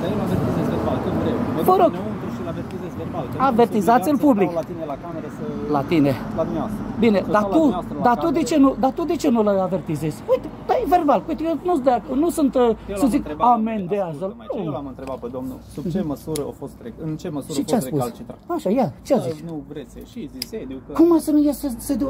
Dar eu îl avertizez verbal, când vreau. Mă Vă duc rog. înăuntru și îl avertizez verbal. că Avertizați nu în sunt public. obligat să stau La tine la cameră să... La tine. La dumneavoastră. Bine, Să dar stau la tu, dumneavoastră la dar tu de cameră. ce nu, dar tu de ce nu l avertizezi? Uite, dai verbal, uite, eu nu, de, nu sunt, uh, Eu să l-am zic, întrebat, domnule, amendează ascultă-mă aici, Eu Nu. l-am întrebat pe domnul sub ce măsură a fost rec- în ce măsură Și a ce a fost spus? recalcitrat. Așa, ia, ce a zis? Nu vreți să ieșiți din sediu, că... Cum să nu iese să de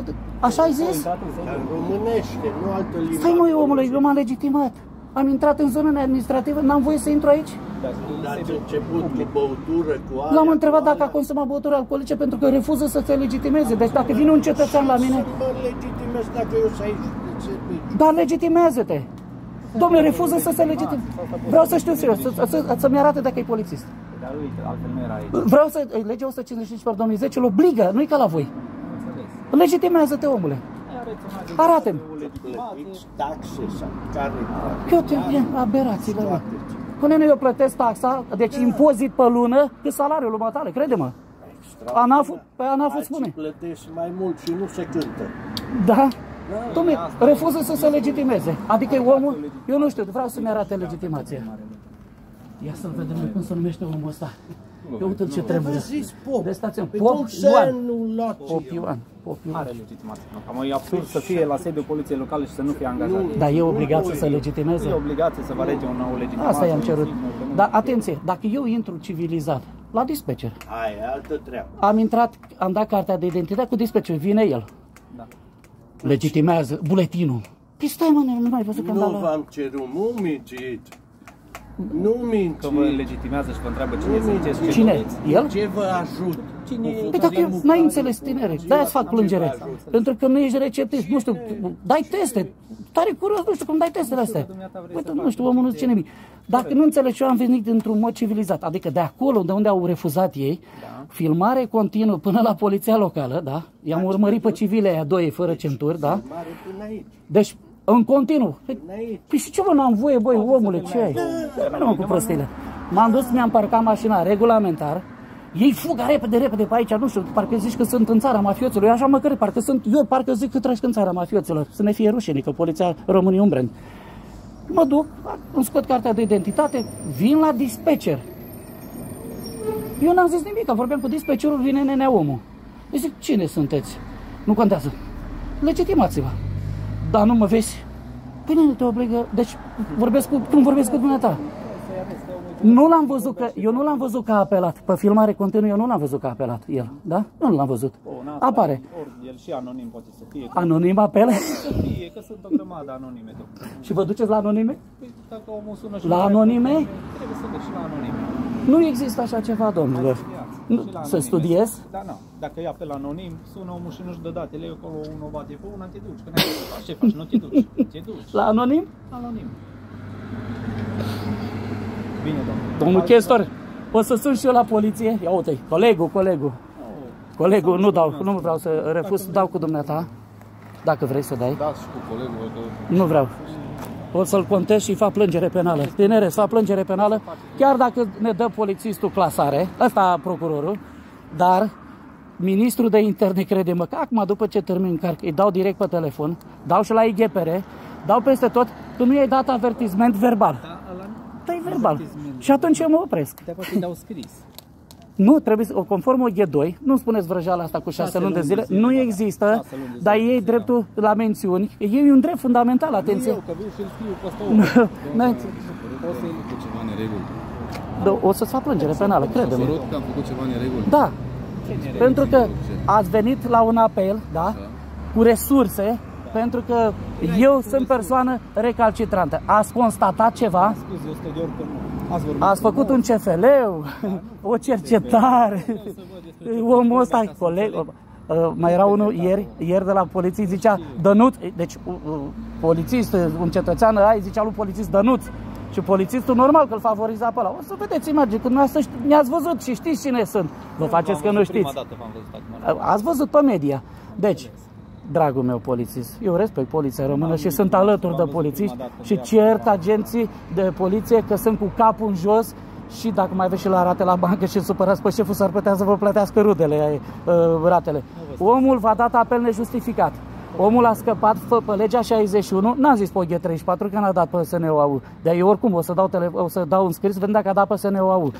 Așa ai Au zis? intrat în sediu. Dar românește, nu altă limbă. Stai măi, omule, eu m-am legitimat. Am intrat în zona administrativă, n-am voie să intru aici? Dar în Dar ați sediu început cu public. băutură, cu alea, L-am întrebat cu dacă a alea. consumat băuturi alcoolice pentru că refuză să se legitimeze. Deci dacă vine un cetățean la mine, Să mă legitimez dacă eu să aici de serviciu. dar legitimează-te. Domnule, refuză să se legitimeze. Vreau să știu serios, să, să, să-mi arate dacă e polițist. Dar uite, altfel nu era aici. Vreau să... Legea 155 pe 2010 îl obligă, nu-i ca la voi. Înțeles. Legitimează-te, omule. Aveți un agent Arată-mi. cu legitimație. Plătiți taxe sau care? Că uite, e aberațiile mă. Până nu eu plătesc taxa, deci impozit pe lună, cât salariul lui matale, crede-mă. ANAF-ul, pe ANAF-ul spune. Alții plătesc mai mult și nu se cântă. Da? Dom'le, refuză să se legitimeze. Adică e omul, eu nu știu, vreau să-mi arate legitimația. Ia să-l vedem noi cum se numește omul ăsta. Eu uite ce trebuie. Vă zis pop. De stație, Păi Pop cum Ioan. să nu luați? Pop Ioan. Pop Ioan. Are legitimație. Cam e absurd să fie la sediul poliției locale și să nu fie angajat. Dar e obligat să se Nu e legitimeze? obligație să vă alege un nou legitimație. Asta i-am cerut. sigur că nu. Dar atenție, dacă eu intru civilizat la dispecer, Aia e altă treabă. am intrat, am dat cartea de identitate cu dispecer, vine el. Da. Legitimează buletinul. Păi stai mă, nu mai văzut că am Nu dat la... v-am cerut, nu mințiți. Nu Că vă mințiți. legitimează și vă întreabă cine sunteți, ce Cine? doriți. El? Ce vă ajut? Cine e? Păi dacă eu n-ai înțeles, tinere, de-aia îți fac plângere. Pentru că nu ești receptist, nu știu, dai teste. Tare curios, nu știu cum dai testele astea. Uite, nu știu, omul nu zice nimic. Dacă nu înțelegi, eu am venit într-un mod civilizat. Adică de acolo, de unde au refuzat ei, filmare continuă până la poliția locală, da? I-am urmărit pe civile aia doi fără centuri, da? Mare până aici. Deci, în continuu. Păi, Până aici. Păi și ce mă, n-am voie, băi, omule, ce ai? Nu mă cu prostile. M-am dus, mi-am parcat mașina regulamentar, ei fugă repede, repede pe aici, nu știu, parcă zici că sunt în țara mafioților, Eu așa mă cred, parcă sunt, eu parcă zic că trăiesc în țara mafioților, să ne fie rușine, că poliția României umbreni. Mă duc, îmi scot cartea de identitate, vin la dispecer. Eu n-am zis nimic, vorbeam cu dispecerul, vine nenea omul. Eu zic, cine sunteți? Nu contează. Legitimați-vă. Dar nu mă vezi? Păi nu te obligă. Deci vorbesc cu, cum vorbesc cu dumneata. Nu l-am văzut că, eu nu l-am văzut că a apelat. Pe filmare continuă eu nu l-am văzut că a apelat el. Da? Nu l-am văzut. Bun, asta, Apare. Ori el și anonim poate să fie. Anonim apele Să fie, că sunt o grămadă anonime. domnule. și vă duceți la anonime? Păi, dacă omul sună și La nu are anonime? probleme, Trebuie să dea și la anonime. Nu există așa ceva, domnilor. Studiați. Nu, Și la să anonime. studiez? Da, nu. Dacă e apel anonim, sună omul și nu-și dă datele, e acolo un obat, e pe una, te duci. Că n-ai ce faci, ce faci, nu te duci. Te duci. La anonim? Anonim. Bine, domnule. Domnul chestor, o să sun și eu la poliție? Ia uite colegul, colegul. Colegul, nu dau, nu vreau să refuz, dau cu dumneata. Dacă vrei să dai. Dați și cu colegul că Nu vreau. O să-l contez și fac plângere penală. Tinere, să fac plângere penală, chiar dacă ne dă polițistul clasare, ăsta procurorul, dar ministrul de interne crede-mă că acum după ce termin încarc, îi dau direct pe telefon, dau și la IGPR, dau peste tot, că nu i-ai dat avertisment verbal. Da, ăla nu. Dai verbal. Și atunci eu mă opresc. Te poate dau scris. Nu, trebuie să, conform OG2, nu spuneți vrăjeala asta cu șase luni de zile, nu există, Șase luni de zile, dar ei da. dreptul la mențiuni, e un drept fundamental, atenție. Eu, că viu și-l scriu pe ăsta N-ai- O să-i făcut ceva în nereguli. Da, O să-ți fac plângere penală, crede-mă. Părut că am făcut ceva în nereguli. Da, pentru că ați venit la un apel, da, cu resurse, pentru că eu sunt persoană recalcitrantă. Ați constatat ceva? Scuze, 100 de ori că nu. Ați vorbit Ați făcut un CFL, o cercetare. Omul ăsta, coleg, uh, mai era unul ieri, ieri de la poliție, zicea Dănuț, deci uh, uh, polițist, un cetățean, ai, zicea lui polițist Dănuț. Și polițistul normal că îl favoriza pe ăla. O să vedeți imagine, când noastră ști- ne-ați văzut și știți cine sunt. Vă faceți că nu știți. Prima dată v-am văzut acum. Ați văzut pe media. Deci, dragul meu polițist, eu respect poliția română și sunt alături de polițiști și cert agenții de poliție că sunt cu capul în jos și dacă mai aveți și la rate la bancă și supărați pe șeful, s-ar putea să vă plătească rudele, uh, ratele. Omul v-a dat apel nejustificat. Omul a scăpat fă, pe legea 61, n-am zis pe OG34 că n-a dat pe SNOAU. Dar eu oricum o să dau, tele, o să dau un scris, vedem dacă a dat pe SNOAU.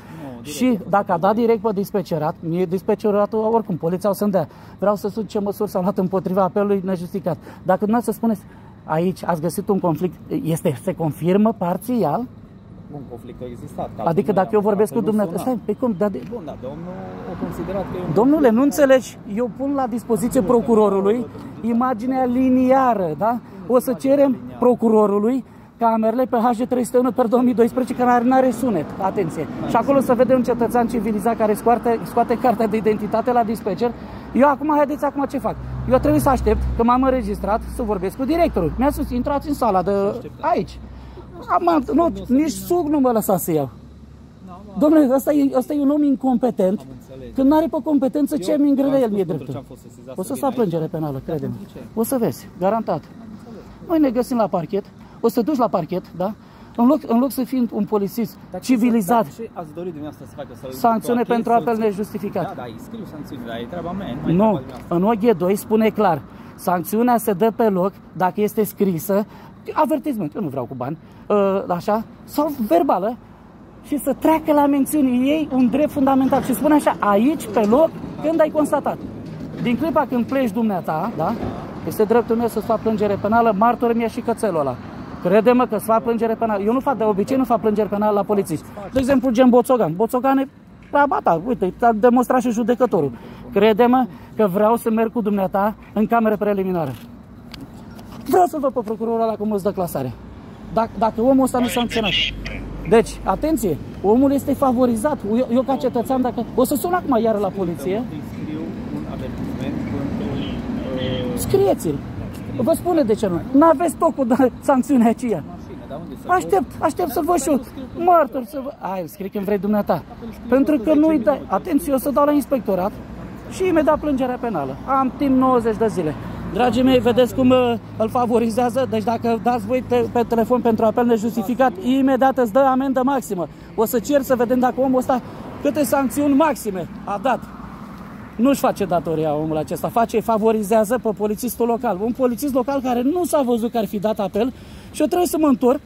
Și dacă a dat direct pe dispecerat, mie dispeceratul, oricum, poliția o să-mi dea. Vreau să spun ce măsuri s-au luat împotriva apelului nejustificat. Dacă dumneavoastră spuneți, aici ați găsit un conflict, este, se confirmă parțial? Un conflict a existat. că Adică altfel dacă eu nu- vorbesc cu altfel nu dumneavoastră, suna. stai, pe cum, dar de, Bun, da, domnul a considerat că e un Domnule, nu înțelegi? Eu pun la dispoziție procurorului imaginea liniară, da? O să cerem procurorului camerele pe HG301 per 2012 care nu are sunet. Atenție. Și acolo să vedem un cetățean civilizat care scoate, scoate cartea de identitate la dispecer. Eu acum, haideți acum ce fac? Eu trebuie să aștept, că m-am înregistrat, să vorbesc cu directorul. Mi-a spus, intrați în sala de aici. Am, nu, nici suc nu mă lăsa să iau. Domnule, ăsta e, ăsta e un om incompetent. înțeles. Când nu are pe competență, ce mi îngrele el mie pentru dreptul? ce am fost sesizat O să să vin fac aici. plângere penală, crede-mă. pentru ce? O să vezi, garantat. Noi ne găsim la parchet, o să te duci la parchet, da? În loc, în loc să fii un polițist Dar ce civilizat, să- dar Ce ați dorit dumneavoastră să facă? Să sancțiune blochezi, pentru să apel ți- nejustificat. Da, da, îi scriu sancțiuni, dar e treaba mea, nu mai Nu, treaba dumneavoastră. în OG2 spune clar, sancțiunea se dă pe loc dacă este scrisă, avertisment, eu nu vreau cu bani, uh, așa, sau verbală, și să treacă la mențiuni ei un drept fundamental. Și spune așa, aici, pe loc, când ai constatat. Din clipa când pleci dumneata, da? Este dreptul meu să-ți fac plângere penală, martor mi și cățelul ăla. Crede-mă că îți fac plângere penală. Eu nu fac de obicei, nu fac plângere penală la polițiști. De exemplu, gen Boțogan. Boțogan e treaba ta, uite, a demonstrat și judecătorul. Crede-mă că vreau să merg cu dumneata în cameră preliminară. Vreau să văd pe procurorul ăla cum îți dă clasare. Dacă, dacă omul ăsta nu sancționat. Deci, atenție, omul este favorizat. Eu, eu ca cetățean, dacă... O să sun acum iară la poliție. Îi scriu un avertisment pentru... uh, Scrieți-l. Vă spune de ce nu. N-aveți tocul de sancțiunea aceea. mașină, dar unde să Aștept, aștept să văd și eu. Martor să văd. Ai, îl scrii când vrei dumneata. Pentru că nu-i dai. Atenție, o să dau la inspectorat și imediat plângerea penală. Am timp 90 de zile. Dragii mei, vedeți cum uh, îl favorizează? Deci dacă dați voi te, pe telefon pentru apel nejustificat, imediat îți dă amendă maximă. O să cer să vedem dacă omul ăsta câte sancțiuni maxime a dat. Nu-și face datoria omul acesta, face, favorizează pe polițistul local. Un polițist local care nu s-a văzut că ar fi dat apel și eu trebuie să mă întorc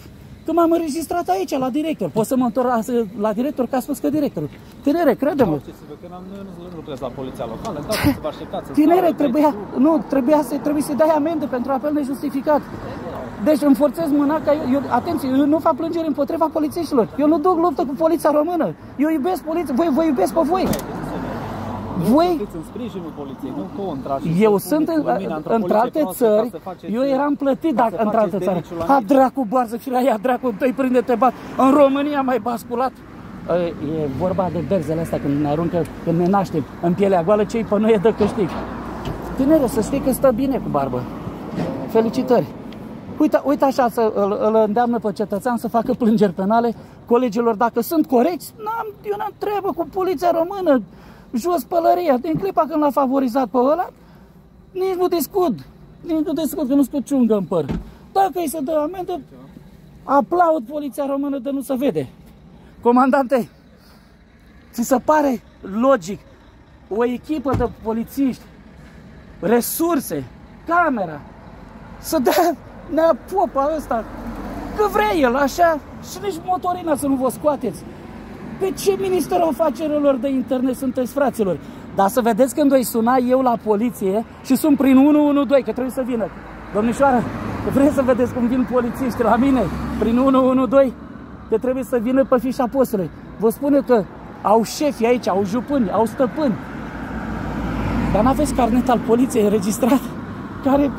că m-am înregistrat aici, la director. Pot să mă întorc la, la director, că a spus că directorul. Tinere, crede-mă. Ce să vă, că n-am, nu, nu lucrez la poliția locală, dați să vă așteptați să Tinere, sară, trebuia, deci, nu, trebuia să, trebuie să dai amende pentru apel nejustificat. Deci îmi forțez mâna ca eu, eu, atenție, eu nu fac plângeri împotriva polițiștilor. Eu nu duc luptă cu poliția română. Eu iubesc poliția, voi, vă iubesc pe voi. Voi, Fiți în sprijinul poliției, nu contra. și Eu să sunt puneți în, lumina într-o între poliție alte proastă ca țări, să faceți- eu eram plătit ca dacă să într altă faceți țară. deliciul la Ha, noi. dracu, barză și la ea, dracu, întâi prinde te bat. În România mai basculat. E vorba de berzele astea când ne aruncă, când ne naștem în pielea goală, cei pe noi e de câștig. Tinere, să știi că stă bine cu barbă. Felicitări. Uite, uite așa să îl, îl îndeamnă pe cetățean să facă plângeri penale colegilor dacă sunt corecți. N-am, eu n-am treabă cu poliția română. Jos pălăria. Din clipa când l-a favorizat pe ăla, nici nu discut. Nici nu discut că nu scot ciungă în păr. Dacă îi se dă amendă, aplaud poliția română de nu se vede. Comandante, ți se pare logic o echipă de polițiști, resurse, camera, să dea nea popa ăsta, că vrea el așa, și nici motorina să nu vă scoateți. Pe ce Ministerul Afacerilor de Internet sunteți, fraților? Dar să vedeți când îi suna eu la poliție și sunt prin 112, că trebuie să vină. Domnișoară, vreți să vedeți cum vin polițiști la mine prin 112? Că trebuie să vină pe fișa postului. Vă spune că au șefi aici, au jupâni, au stăpâni. Dar n-aveți carnet al poliției înregistrat? Care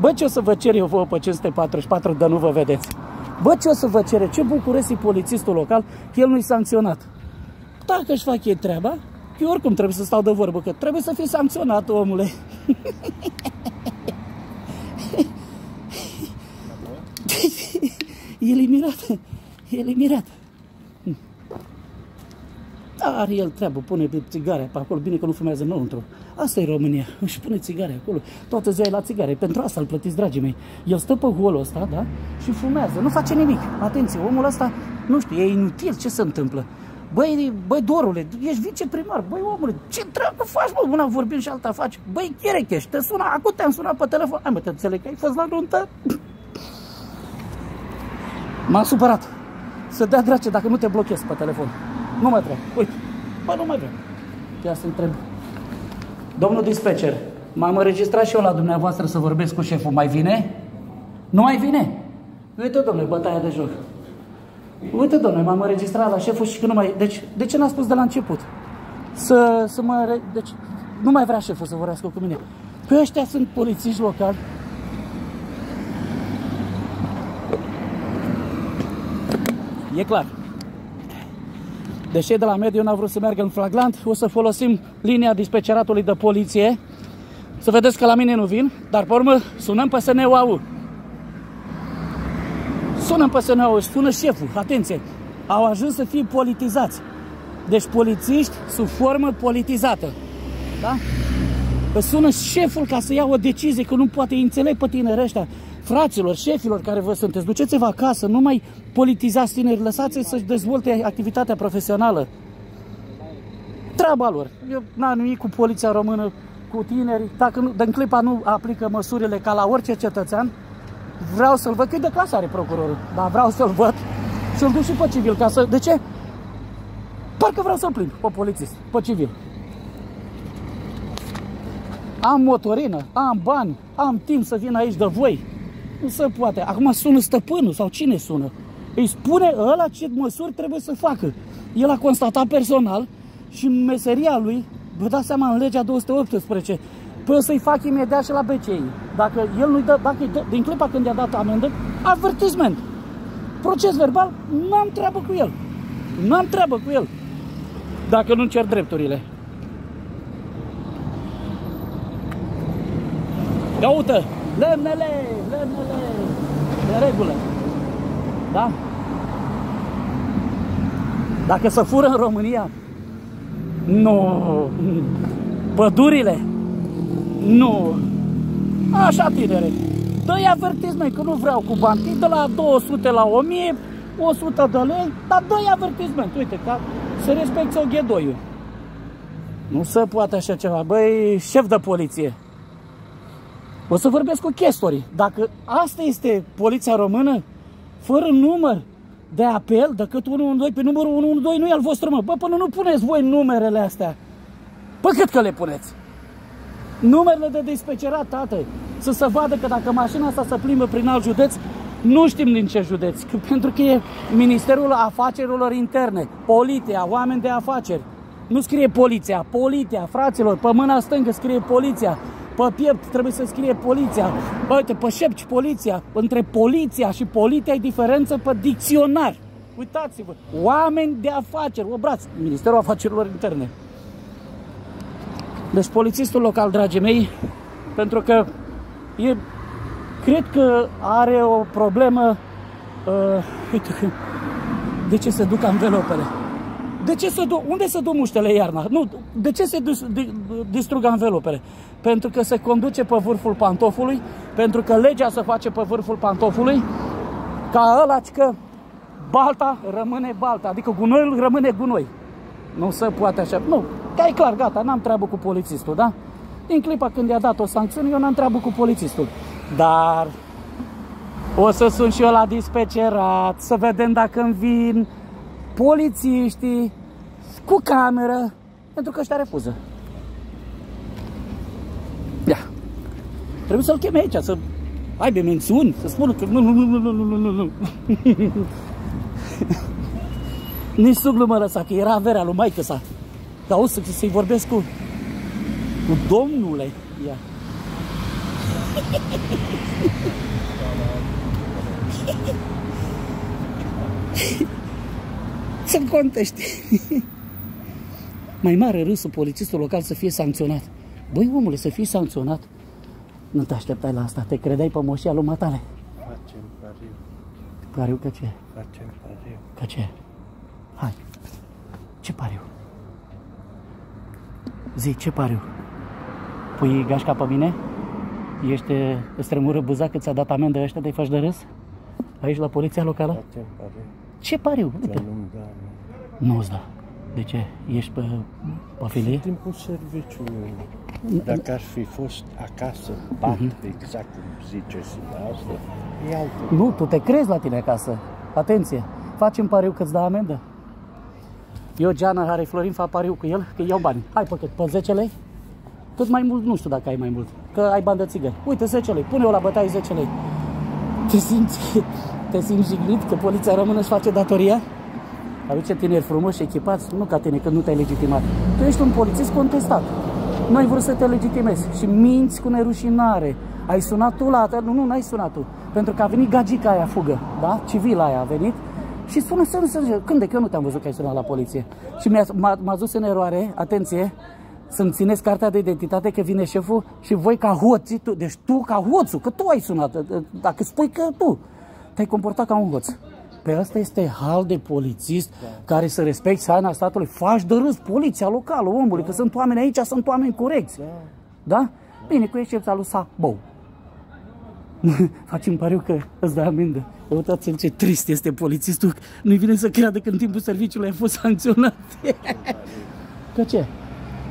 Bă, ce o să vă cer eu vouă pe 544 de nu vă vedeți? Bă, ce o să vă cere? Ce bucuros e polițistul local că el nu-i sancționat? Dacă își fac ei treaba, eu oricum trebuie să stau de vorbă, că trebuie să fii sancționat, omule. e mirat. E mirat. Are el treabă, pune pe țigare pe acolo, bine că nu fumează înăuntru. Asta e România, își pune țigare acolo, toată ziua e la țigare, pentru asta îl plătiți, dragii mei. El stă pe holul ăsta, da, și fumează, nu face nimic. Atenție, omul ăsta, nu știu, e inutil, ce se întâmplă? Băi, băi, Dorule, ești viceprimar, băi, omule, ce treabă faci, mă, una vorbim și alta faci. Băi, Cherecheș, te suna, acum te-am sunat pe telefon. Hai, mă, te înțeleg că ai fost la nuntă? M-am supărat. să dea drace dacă nu te blochezi pe telefon. Nu mai vreau. Uite. Bă, nu mai vreau. Ia să întreb. Domnul dispecer, m-am înregistrat și eu la dumneavoastră să vorbesc cu șeful. Mai vine? Nu mai vine? Uite, domnule, bătaia de joc. Uite, domnule, m-am înregistrat la șeful și că nu mai... Deci, de ce n-a spus de la început? Să, să mă... re- Deci, nu mai vrea șeful să vorbească cu mine. Că ăștia sunt polițiști locali. E clar. Deși cei de la mediu n-au vrut să meargă în flaglant, o să folosim linia dispeceratului de poliție. Să vedeți că la mine nu vin, dar pe urmă sunăm pe SNUAU. Sunăm pe SNUAU, sună șeful, atenție, au ajuns să fie politizați. Deci polițiști sub formă politizată. Da? Îți sună șeful ca să ia o decizie, că nu poate îi înțeleg pe tineri ăștia. Fraților, șefilor care vă sunteți, duceți-vă acasă, nu mai politizați tineri, lăsați-i să-și dezvolte activitatea profesională. Treaba lor. Eu n-am nimic cu poliția română, cu tineri. Dacă nu, în clipa nu aplică măsurile ca la orice cetățean, vreau să-l văd, cât de clasă are procurorul, dar vreau să-l văd și-l duc și pe civil. Ca să, de ce? Parcă vreau să-l plimb pe polițist, pe civil. Am motorină, am bani, am timp să vin aici de voi. Nu se poate. Acum sună stăpânul sau cine sună? Îi spune ăla ce măsuri trebuie să facă. El a constatat personal și în meseria lui, vă dați seama, în legea 218, păi o să-i fac imediat și la BCI. Dacă el nu-i dă, dacă îi dă, din clipa când i-a dat amendă, avertisment. Proces verbal, n-am treabă cu el. N-am treabă cu el. Dacă nu cer drepturile. Ia uite, lemnele, lemnele, de regulă. Da? Dacă se fură în România, nu, pădurile, nu. Așa, tinere, dă-i avertisment că nu vreau cu bani, de la 200 la 1000, 100 de lei, dar dă-i avertisment, uite, ca să respecti oghedoiul. Nu se poate așa ceva. Băi, șef de poliție, o să vorbesc cu chestorii. Dacă asta este poliția română, fără număr de apel, decât 112, pe numărul 112 nu e al vostru, mă. Bă, până nu puneți voi numerele astea. Pă cât că le puneți? Numerele de dispecerat, tată, să se vadă că dacă mașina asta se plimbă prin alt județ, nu știm din ce județ, că, pentru că e Ministerul Afacerilor Interne, poliția, oameni de afaceri. Nu scrie poliția, poliția, fraților, pe mâna stângă scrie poliția, pe piept trebuie să scrie poliția. Bă, uite, pe șepci poliția. Între poliția și poliția e diferență pe dicționar. Uitați-vă, oameni de afaceri, obrați, Ministerul Afacerilor Interne. Deci polițistul local, dragii mei, pentru că e, cred că are o problemă, uh, uite, de ce se duc anvelopele? De ce se duc? Unde se duc muștele iarna? Nu, de ce se dis, di, distrug anvelopele? Pentru că se conduce pe vârful pantofului, pentru că legea se face pe vârful pantofului, ca ăla că balta rămâne balta, adică gunoiul rămâne gunoi. Nu se poate așa. Nu, că e clar, gata, n-am treabă cu polițistul, da? Din clipa când i-a dat o sancțiune, eu n-am treabă cu polițistul. Dar o să sun și eu la dispecerat, să vedem dacă îmi vin polițiștii cu cameră, pentru că ăștia refuză. Ia. Trebuie să-l cheme aici, să aibă mențiuni, să spună că nu, nu, nu, nu, nu, nu, nu, nu. Nici sub nu mă lăsa, că era averea lui maică sa. Că auzi să- să-i vorbesc cu, cu domnule. Ia. Să-mi contești. Mai mare râsul polițistul local să fie sancționat. Băi, omule, să fii sancționat. Nu te așteptai la asta, te credeai pe moșia lui matale. Facem pariu, Pariu că ce? facem pariu. Că ce? Hai. Ce pariu? Zi, ce pariu? Pui gașca pe mine? Ești, îți tremură buza că ți-a dat amendă ăștia de faci de râs? Aici la poliția locală? Facem pariu. Ce pariu? Că Uite. nu-mi da. Nu-ți da. De ce? Ești pe, pe filie? Timpul serviciului. Dacă aș fi fost acasă, bat, exact cum ziceți asta, e altă. Nu, tu te crezi la tine acasă. Atenție! Facem pariu că-ți dă amendă? Eu, Geana, are Florin, fac pariu cu el, că iau bani. Hai pe cât? Pe 10 lei? Cât mai mult, nu știu dacă ai mai mult. Că ai bani de țigări. Uite, 10 lei. Pune-o la bătaie 10 lei. Te simți, te simți jignit că poliția română își face datoria? Aduce tineri frumoși, echipați, nu ca tine, că nu te-ai legitimat. Tu ești un polițist contestat. Nu ai vrut să te legitimezi și minți cu nerușinare. Ai sunat tu la... Nu, nu, n-ai sunat tu. Pentru că a venit gagica aia fugă, da? Civila aia a venit și spune să nu se Când de că eu nu te-am văzut că ai sunat la poliție. Și mi-a, m-a, m-a dus în eroare, atenție, să-mi țineți cartea de identitate că vine șeful și voi ca hoții, tu, deci tu ca hoțul, că tu ai sunat, dacă spui că tu te-ai comportat ca un hoț. Pe asta este hal de polițist da. care să respecti haina statului. Faci de râs poliția locală, omului, da. că sunt oameni aici, sunt oameni corecți. Da? da? Bine, cu excepția lui Sabou. Facem pariu că îți dă amendă. Uitați-l ce trist este polițistul. Nu-i vine să creadă că în timpul serviciului ai fost sancționat. că ce?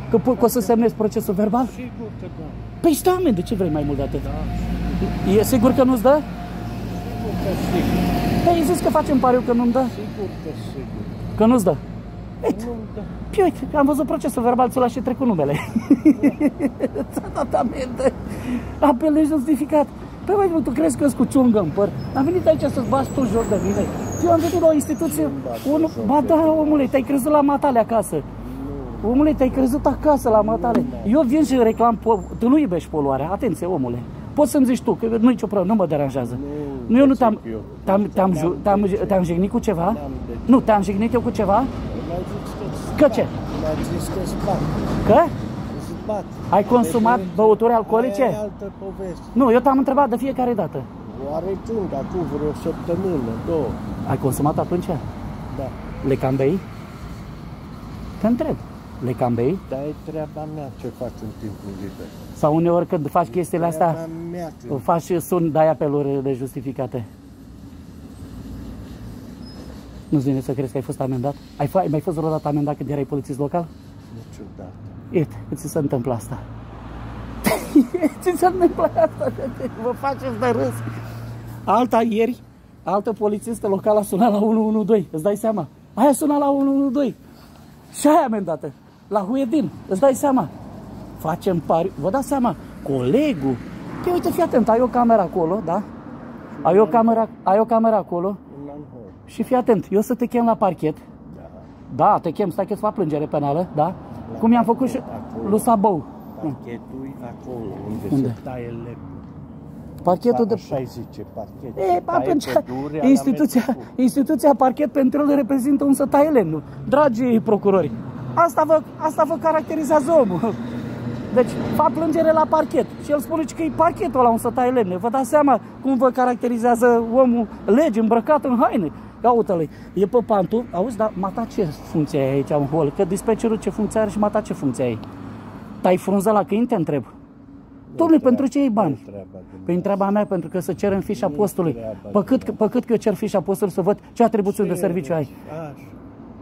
Că po- o să semnezi procesul verbal? Sigur că da. Păi stă amendă, ce vrei mai mult de atât? Da, E sigur că nu-ți dă? sigur că sigur. Păi ai zis că facem pariu că nu-mi dă? Sigur că sigur. Că nu-ți dă? Uite, Nu, da. păi uite, am văzut procesul verbal, ți-l-a și trecut numele. Ți-a dat amendă. Apel justificat. Păi băi, tu crezi că cu ciungă în păr? Am venit aici să-ți bați tu joc de mine. Eu am venit la o instituție. Un... Ba da, omule, te-ai crezut la matale acasă. Omule, te-ai crezut acasă la matale. Eu vin și reclam, po- tu nu iubești poluarea, atenție, omule. Poți să-mi zici tu, că nu nicio problemă, nu mă deranjează. Nu, eu nu te-am, zic eu. te-am, te-am, ju- te-am, te-am jignit cu ceva? Nu, te-am jignit eu cu ceva? Mi-a zis că Că ce? Mi-a zis că zbat. Că? Zbat. Ai consumat Deci, băuturi Aia alcoolice? e altă poveste. Nu, eu te-am întrebat de fiecare dată. Oarecum, acum vreo săptămână, două. Ai consumat atunci? Da. Le cam bei? Te întreb. Le cam bei? Dar e treaba mea ce fac în timpul liber. Sau uneori când faci chestiile astea, Treaba mea că faci și sun de apeluri nejustificate? Nu-ți vine să crezi că ai fost amendat? Ai, f- ai mai fost vreodată amendat când erai polițist local? niciodată. Uite, ți se întâmplă asta. ți se întâmplă asta? Vă faceți de râs. Alta ieri, altă polițistă locală a sunat la 112. Îți dai seama? Aia a sunat la 112. Și aia amendată. La Huedin. Îți dai seama? Facem pari. Vă dați seama? Colegul. Păi uite, fii atent, ai o cameră acolo, da? Ai o cameră, ai o cameră acolo Un an hol. și fii atent, eu să te chem la parchet. Da, te chem, stai că îți fac plângere penală, da? Cum i-am făcut și Acolo. lui Sabou. Parchetul e acolo, unde, Unde? se taie lemnul. Parchetul de... Așa îi zice parchet. E, Se taie atunci, pădurea la instituția, metru. instituția parchet pentru el reprezintă un sătaie lemnul. Dragi procurori, asta vă, asta vă caracterizează omul. Deci, fac plângere la parchet și el spune că e parchetul la un sătaie lemne. Vă dați seama cum vă caracterizează omul lege, îmbrăcat în haine. Ia uite-l, e pe pantul, auzi, dar mata ce funcție ai aici în hol? Că dispecerul ce funcție are și mata ce funcție ai? Tai frunză la câini, te întreb. Dom'le, pentru ce iei bani? treaba de Păi întreaba mea, pentru că să cer în fișa postului. treaba Pe cât, pe cât că eu cer fișa postului să văd ce atribuțiuni de serviciu ai. Așa.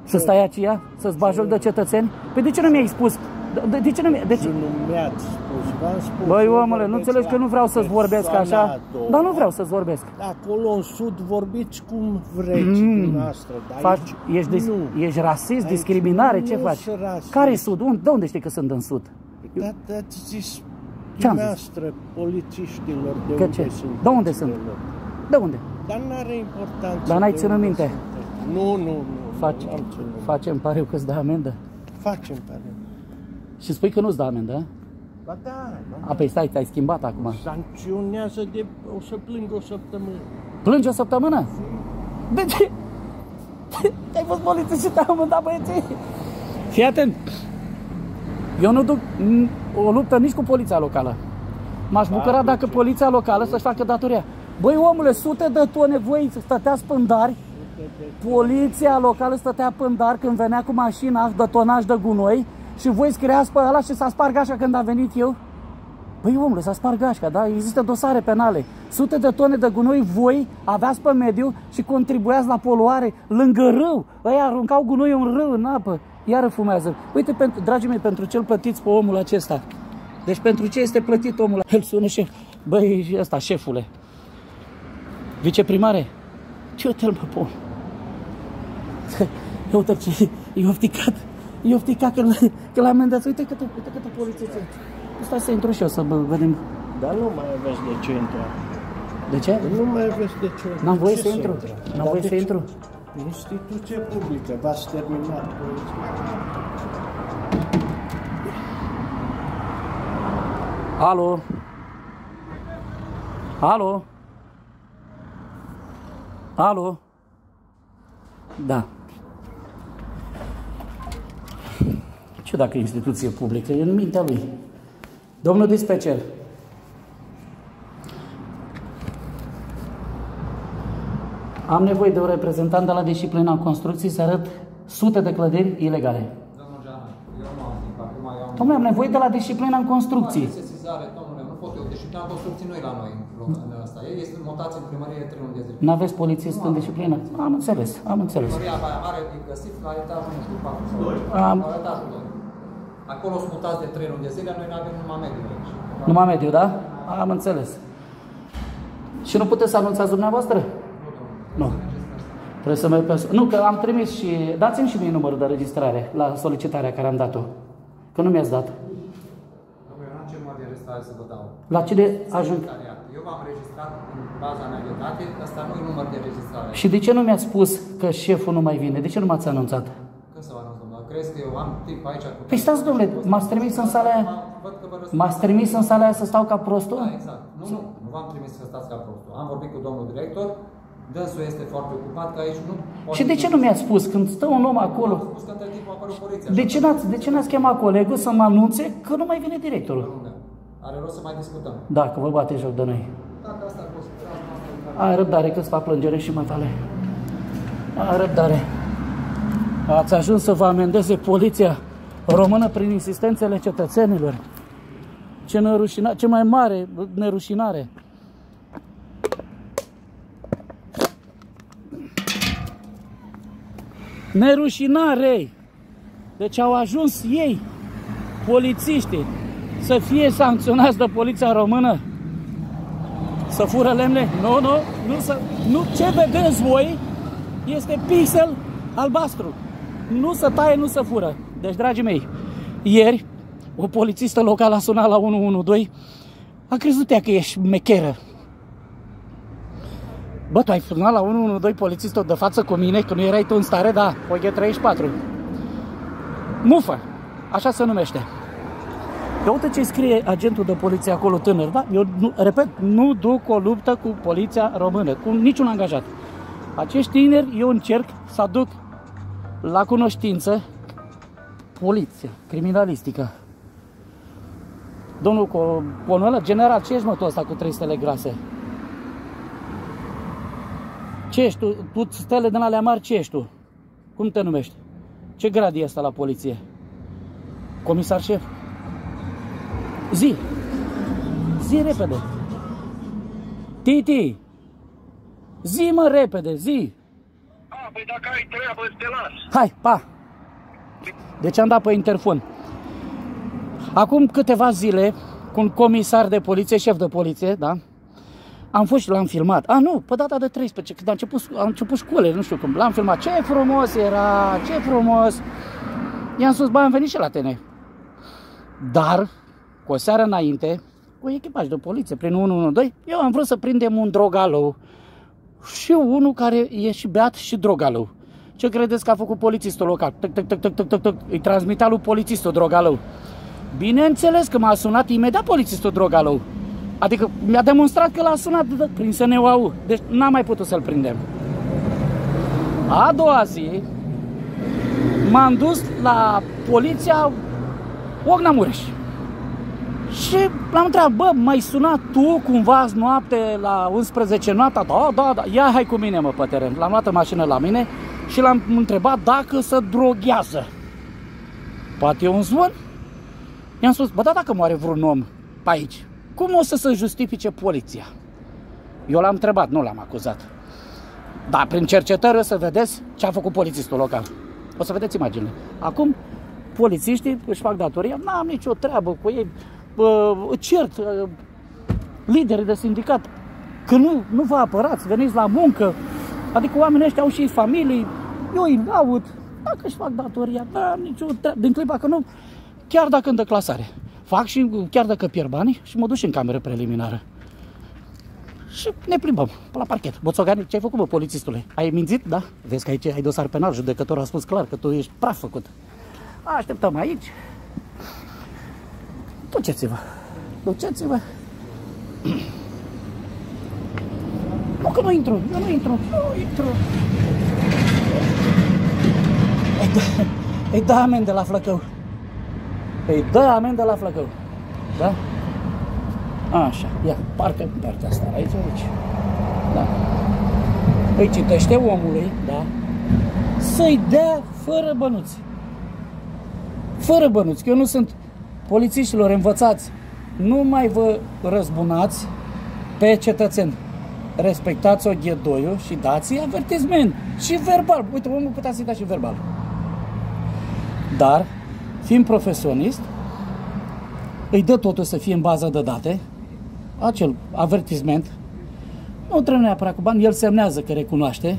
Să stai aici, să-ți bagi joc de cetățeni? Păi de ce nu mi-ai spus? De, de, de ce nu mi de ce? Și nu mi-ați spus, v-am spus. Băi, eu omule, nu vorbesc înțelegi că la nu vreau să-ți vorbesc așa? persoana Dar nu a vreau să-ți vorbesc. doua. Acolo în sud vorbiți cum vreți Mm. dumneavoastră, dar Faci, aici ești, dis, nu. ești rasist, Aici discriminare, nu ce faci? sunt rasist. Care e sud? Unde, de unde știi că sunt în sud? Dar ați zis Ce-am zis? dumneavoastră, polițiștilor, de Că unde ce? sunt? De unde sunt? lor. De unde? Dar n-are importanță. Dar n-ai de ținut unde minte? sunteți. Nu, nu, nu. Faci, nu am ținut. facem pariu că îți dă amendă. Facem pare. Și spui că nu-ți dă amendă, a? Ba da, ba A, păi stai, te-ai schimbat acum. Sancționează de... O să plâng o săptămână. Plângi o săptămână? De ce? Te-ai fost polițist și te-ai amândat băieții? Fii atent. Eu nu duc mm, o luptă nici cu poliția locală. M-aș bucura dacă poliția locală să-și facă datoria. Băi, omule, sute de tone, voi stăteați pândari, poliția locală stătea pândar când venea cu mașina de tonaj de gunoi și voi scriați pe ăla și s-a spart gașca când a venit eu? Păi omule, s-a spart gașca, da? Există dosare penale. Sute de tone de gunoi voi aveați pe mediu și contribuiați la poluare lângă râu. Ăia aruncau gunoiul în râu, în apă. Iară fumează. Uite, pentru, dragii mei, pentru ce îl plătiți pe omul acesta? Deci pentru ce este plătit omul? Îl sună șef. Băi, ăsta, șefule. Viceprimare. Ce uite-l, bă, pe om. Ia uite ce e ofticat. E ofticat că, l- că l-am amendat. Uite câtă, uite câtă poliție Stai să intru și eu să bă, vedem. Dar nu mai aveți de ce intra. De ce? Nu mai aveți de ce N-am voie ce să intru. intra? N-am Dar voie de să ce? intru. Instituție publică, v-ați terminat. Alo? Alo? Alo? Da. Ce dacă e instituție publică? E în mintea lui. Domnul dispecer. Am nevoie de un reprezentant de la disciplina construcții să arăt sute de clădiri ilegale. Domnul Geana, eu nu am timp, acum eu am... Domnule, am nevoie de la disciplina în construcții. Nu, sesizare, domnule, nu pot eu. Disciplina construcții nu e la noi în asta. Ei este mutați în primărie 3 luni de zile. Nu aveți polițist în disciplină? Am înțeles, am înțeles. Primăria Baia Mare e găsit la etajul, nu știu, 4 sau Am, la etajul 2. Acolo sunt mutați de 3 luni de zile, noi nu avem numai mediul aici. numai mediu, da? Am înțeles. Și nu puteți să anunțați dumneavoastră? Nu. Trebuie să merg pe... Nu, că am trimis și... Dați-mi și mie numărul de registrare la solicitarea care am dat-o. Că nu mi-ați dat. Domnule, eu n-am ce număr de registrare să vă dau. La cine ajung? Secretariat. Eu v-am registrat în baza mea de date, ăsta nu e număr de registrare. Și de ce nu mi-ați spus că șeful nu mai vine? De ce nu m-ați anunțat? Când să vă anunț, domnule? Crezi că eu am timp aici cu... Păi stați, domnule, m-ați trimis în sala aia? Văd că vă răspund. M-ați trimis în sala aia să stau ca prostul? Da, exact. Nu, nu, nu v-am trimis să stați ca prostul. Am vorbit cu domnul director, dânsul este foarte ocupat, că aici nu poate... Și de ce nu mi-ați spus când stă un om acolo? Am spus că între timp a apărut poliția. De ce n-ați, de ce n-ați chemat colegul să mă anunțe că nu mai vine directorul? Lumea. Are rost să mai discutăm. Da, că vă bate joc de noi. Dacă asta a fost treaba noastră, Ai răbdare că fac plângere și mă tale. Ai răbdare. Ați ajuns să vă amendeze poliția română prin insistențele cetățenilor. Ce, nerușina, ce mai mare nerușinare. Nerușinare! Deci au ajuns ei, polițiștii, să fie sancționați de poliția română să fură lemne? Nu, nu, nu, să, nu. Ce vedeți voi este pixel albastru. Nu să taie, nu să fură. Deci, dragii mei, ieri o polițistă locală a sunat la 112, a crezut ea că ești mecheră. Bă, tu ai sunat la 112 polițistul de față cu mine, că nu erai tu în stare, da, OG34. Mufă, așa se numește. Că uite ce scrie agentul de poliție acolo tânăr, da? Eu, nu, repet, nu duc o luptă cu poliția română, cu niciun angajat. Acești tineri, eu încerc să aduc la cunoștință poliția, criminalistică. Domnul Co- Conola, general, ce ești mă tu ăsta cu trei stele grase? Ce ești tu? Tu stele din alea mari, ce ești tu? Cum te numești? Ce grad e asta la poliție? Comisar șef? Zi! Zi repede! Titi! Zi mă repede, zi! A, păi dacă ai treabă, te las. Hai, pa! Deci am dat pe interfon. Acum câteva zile, cu un comisar de poliție, șef de poliție, da? Am fost și l-am filmat. A, nu, pe data de 13, când a început, a început școlile, nu știu cum. L-am filmat. Ce frumos era, ce frumos! I-am spus, bă, am venit și la tine. Dar, cu o seară înainte, cu echipaj de poliție, prin 112, eu am vrut să prindem un drogalou. Și unul care e și beat și drogalou. Ce credeți că a făcut polițistul local? Tăc, tăc, tăc, tăc, tăc, tăc, tăc. Îi transmitea lui polițistul drogalou. Bineînțeles că m-a sunat imediat polițistul drogalou. Adică mi-a demonstrat că l-a sunat de- prin SNUAU. Deci n-am mai putut să-l prindem. A doua zi m-am dus la poliția Ogna Mureș. Și l-am întrebat, bă, mai sunat tu cumva azi noapte la 11 noaptea? Da, da, da, ia hai cu mine mă pe teren. L-am luat în mașină la mine și l-am întrebat dacă se droghează. Poate e un zvon? I-am spus, bă, da, dacă moare vreun om pe aici, cum o să se justifice poliția? Eu l-am întrebat, nu l-am acuzat. Dar prin cercetări o să vedeți ce a făcut polițistul local. O să vedeți imaginile. Acum, polițiștii își fac datoria, n-am nicio treabă cu ei, Bă, cert uh, liderii de sindicat că nu, nu vă apărați, veniți la muncă, adică oamenii ăștia au și familii, eu îi laud, dacă își fac datoria, da, nicio tre- din clipa că nu, chiar dacă în declasare. Fac și chiar dacă pierd banii și mă duc și în cameră preliminară. Și ne plimbăm pe la parchet. Boțogani, ce ai făcut, bă, polițistule? Ai mințit, da? Vezi că aici ai dosar penal, judecătorul a spus clar că tu ești praf făcut. Așteptăm aici. Duceți-vă. Duceți-vă. Nu că nu intru, eu nu intru, nu intru. Îi dă, îi dă amendă la flăcău. Îi dă amendă la flăcău. Da? Așa, ia, parcă în partea asta, aici, aici. Da. Îi citește omului, da? Să-i dea fără bănuți. Fără bănuți, că eu nu sunt polițiștilor învățați. Nu mai vă răzbunați pe cetățeni. Respectați oghedoiul și dați avertisment. Și verbal. Uite, omul putea să-i da și verbal. Dar, fiind profesionist, îi dă totul să fie în bază de date, acel avertisment, nu trebuie neapărat cu bani, el semnează că recunoaște,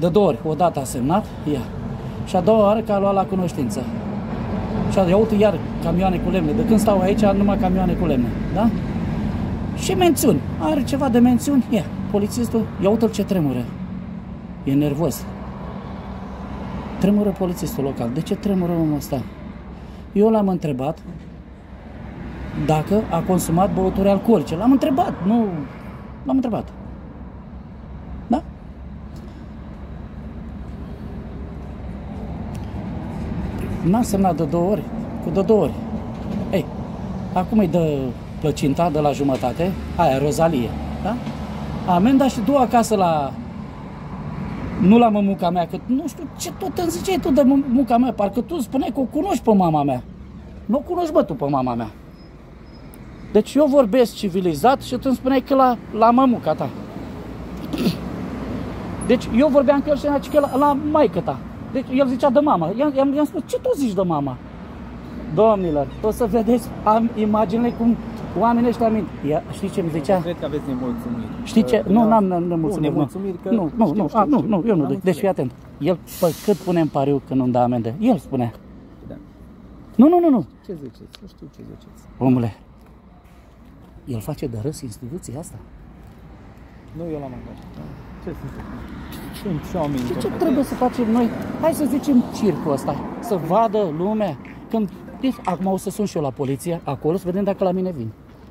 de două ori, o dată a semnat, ia. Și a doua oară că a luat la cunoștință. Și a uite iar camioane cu lemne. De când stau aici, numai camioane cu lemne. Da? Și mențiuni. Are ceva de mențiuni? Ia. Polițistul, ia uite ce tremură. E nervos. Tremură polițistul local. De ce tremură omul ăsta? Eu l-am întrebat dacă a consumat băuturi alcoolice. L-am întrebat, nu... L-am întrebat. N-a semnat de două ori, cu de două ori. Ei, acum îi dă plăcinta de la jumătate, aia, Rozalie, da? Amenda și du acasă la... Nu la mămuca mea, că nu știu ce tot îmi ziceai tu de mămuca mea, parcă tu spuneai că o cunoști pe mama mea. Nu o cunoști, bă, tu pe mama mea. Deci eu vorbesc civilizat și tu îmi spuneai că la, la mămuca ta. Deci eu vorbeam că el și că la, la maică ta. Deci el zicea de mama. I-am, i-am, i-am spus, ce tu zici de mama? Domnilor, o să vedeți am imaginile cum oamenii ăștia mint. Ia, știi ce mi zicea? Cred că aveți nemulțumiri. Știi ce? Că Nu, dumneavoastră- n-am nemulțumiri. Nu, Nu, nemulțumiri că nu, nu, știu, nu, știu, a, nu, știu. nu, eu nu. N-am Deci fii înțeles. atent. El, pe cât punem pariu că nu-mi dă amende? El spune. Da. Nu, nu, nu, nu. Ce ziceți? Să știu ce ziceți. Omule, el face de râs instituția asta. Nu eu l-am angajat. Da. Ce să zic? Sunt și oameni Și ce incompetenți. trebuie să facem noi? Hai să zicem circul ăsta, să vadă lumea. Când, deci, acum o să sun și eu la poliție, acolo, să vedem dacă la mine vin.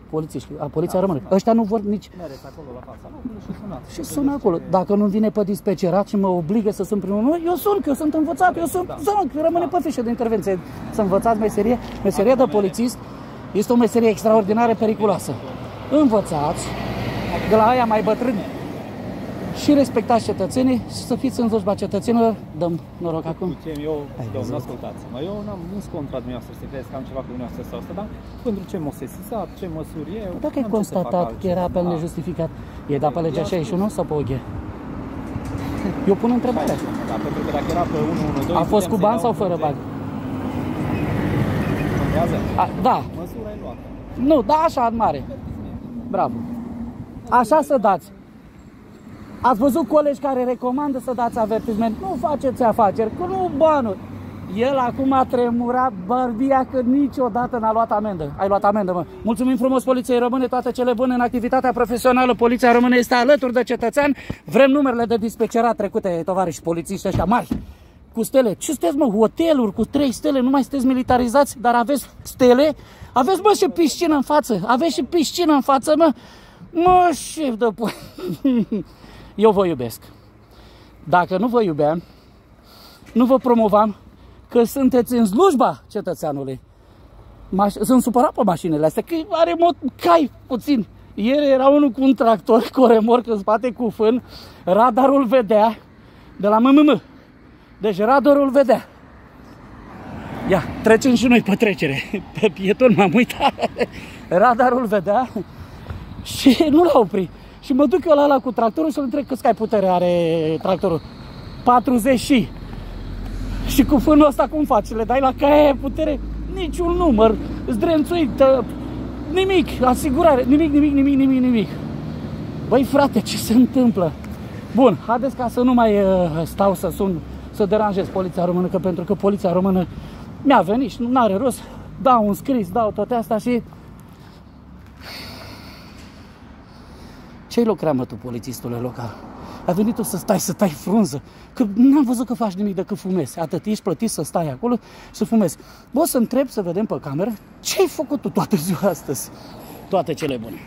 Polițiștii, a, poliția rămâne. Ăștia nu vor nici... Mereți acolo la fața locului și sunați. Și sun acolo. Dacă nu vine pe dispecerat și mă obligă să sun primul număr, eu sun, că eu sunt învățat, eu sunt, da. că rămâne pe fișă de intervenție. Să învățați meserie. Meseria de polițist este o meserie extraordinară periculoasă. Învățați de la aia mai bătrâni și respectați cetățenii și să fiți în slujba cetățenilor. Dăm noroc acum. Zicem eu, Ai domnul, văzut. ascultați-mă, eu n-am nu sunt contra dumneavoastră să credeți că am ceva cu dumneavoastră sau asta, dar pentru ce m-o sesizat, ce măsuri eu, Dacă ai n-am ce să fac constatat că era apel altceva. nejustificat, e dat pe legea 61 sau pe OG? Eu pun întrebarea. Da, pentru că dacă era pe 112... A fost cu bani sau fără bani? Contează? A, da, Măsura e luată. Nu, da, așa, în mare. Bravo. Așa să dați. Ați văzut colegi care recomandă să dați avertisment. Nu faceți afaceri, că nu banul. El acum a tremurat bărbia că niciodată n-a luat amendă. Ai luat amendă, mă. Mulțumim frumos Poliției Române, toate cele bune în activitatea profesională. Poliția Română este alături de cetățean. Vrem numerele de dispecerat trecute, tovarăși polițiști ăștia mari. Cu stele. Ce sunteți, mă? Hoteluri cu trei stele, nu mai sunteți militarizați, dar aveți stele? Aveți, mă, și piscină în față. Aveți și piscină în față, mă. Mă, șef de pu- Eu vă iubesc. Dacă nu vă iubeam, nu vă promovam că sunteți în slujba cetățeanului. Maș- sunt supărat pe mașinile astea, că are mod cai puțin. Ieri era unul cu un tractor cu o remorcă în spate cu fân, radarul vedea de la MMM. Deci radarul vedea. Ia, trecem și noi pe trecere. Pe pieton m-am uitat. Radarul vedea și nu l-a oprit. Și mă duc eu la ăla cu tractorul să-l întreb câți cai putere are tractorul. 40 și. Și cu fânul ăsta cum faci? Le dai la caia putere? Niciun număr. Zdrențuit, ă, nimic, asigurare, nimic, nimic, nimic, nimic, nimic. Băi frate, ce se întâmplă? Bun, haideți ca să nu mai uh, stau să sun să deranjez poliția română, că pentru că poliția română mi-a venit și nu are rost, dau un scris, dau toate astea și... Ce-ai lucrat, mă, tu, polițistule local? A venit tu să stai, să tai frunză, că n-am văzut că faci nimic decât fumezi. Atât ești plătit să stai acolo și să fumezi. Bă, să întreb, să vedem pe cameră, ce ai făcut tu toată ziua astăzi? Toate cele bune!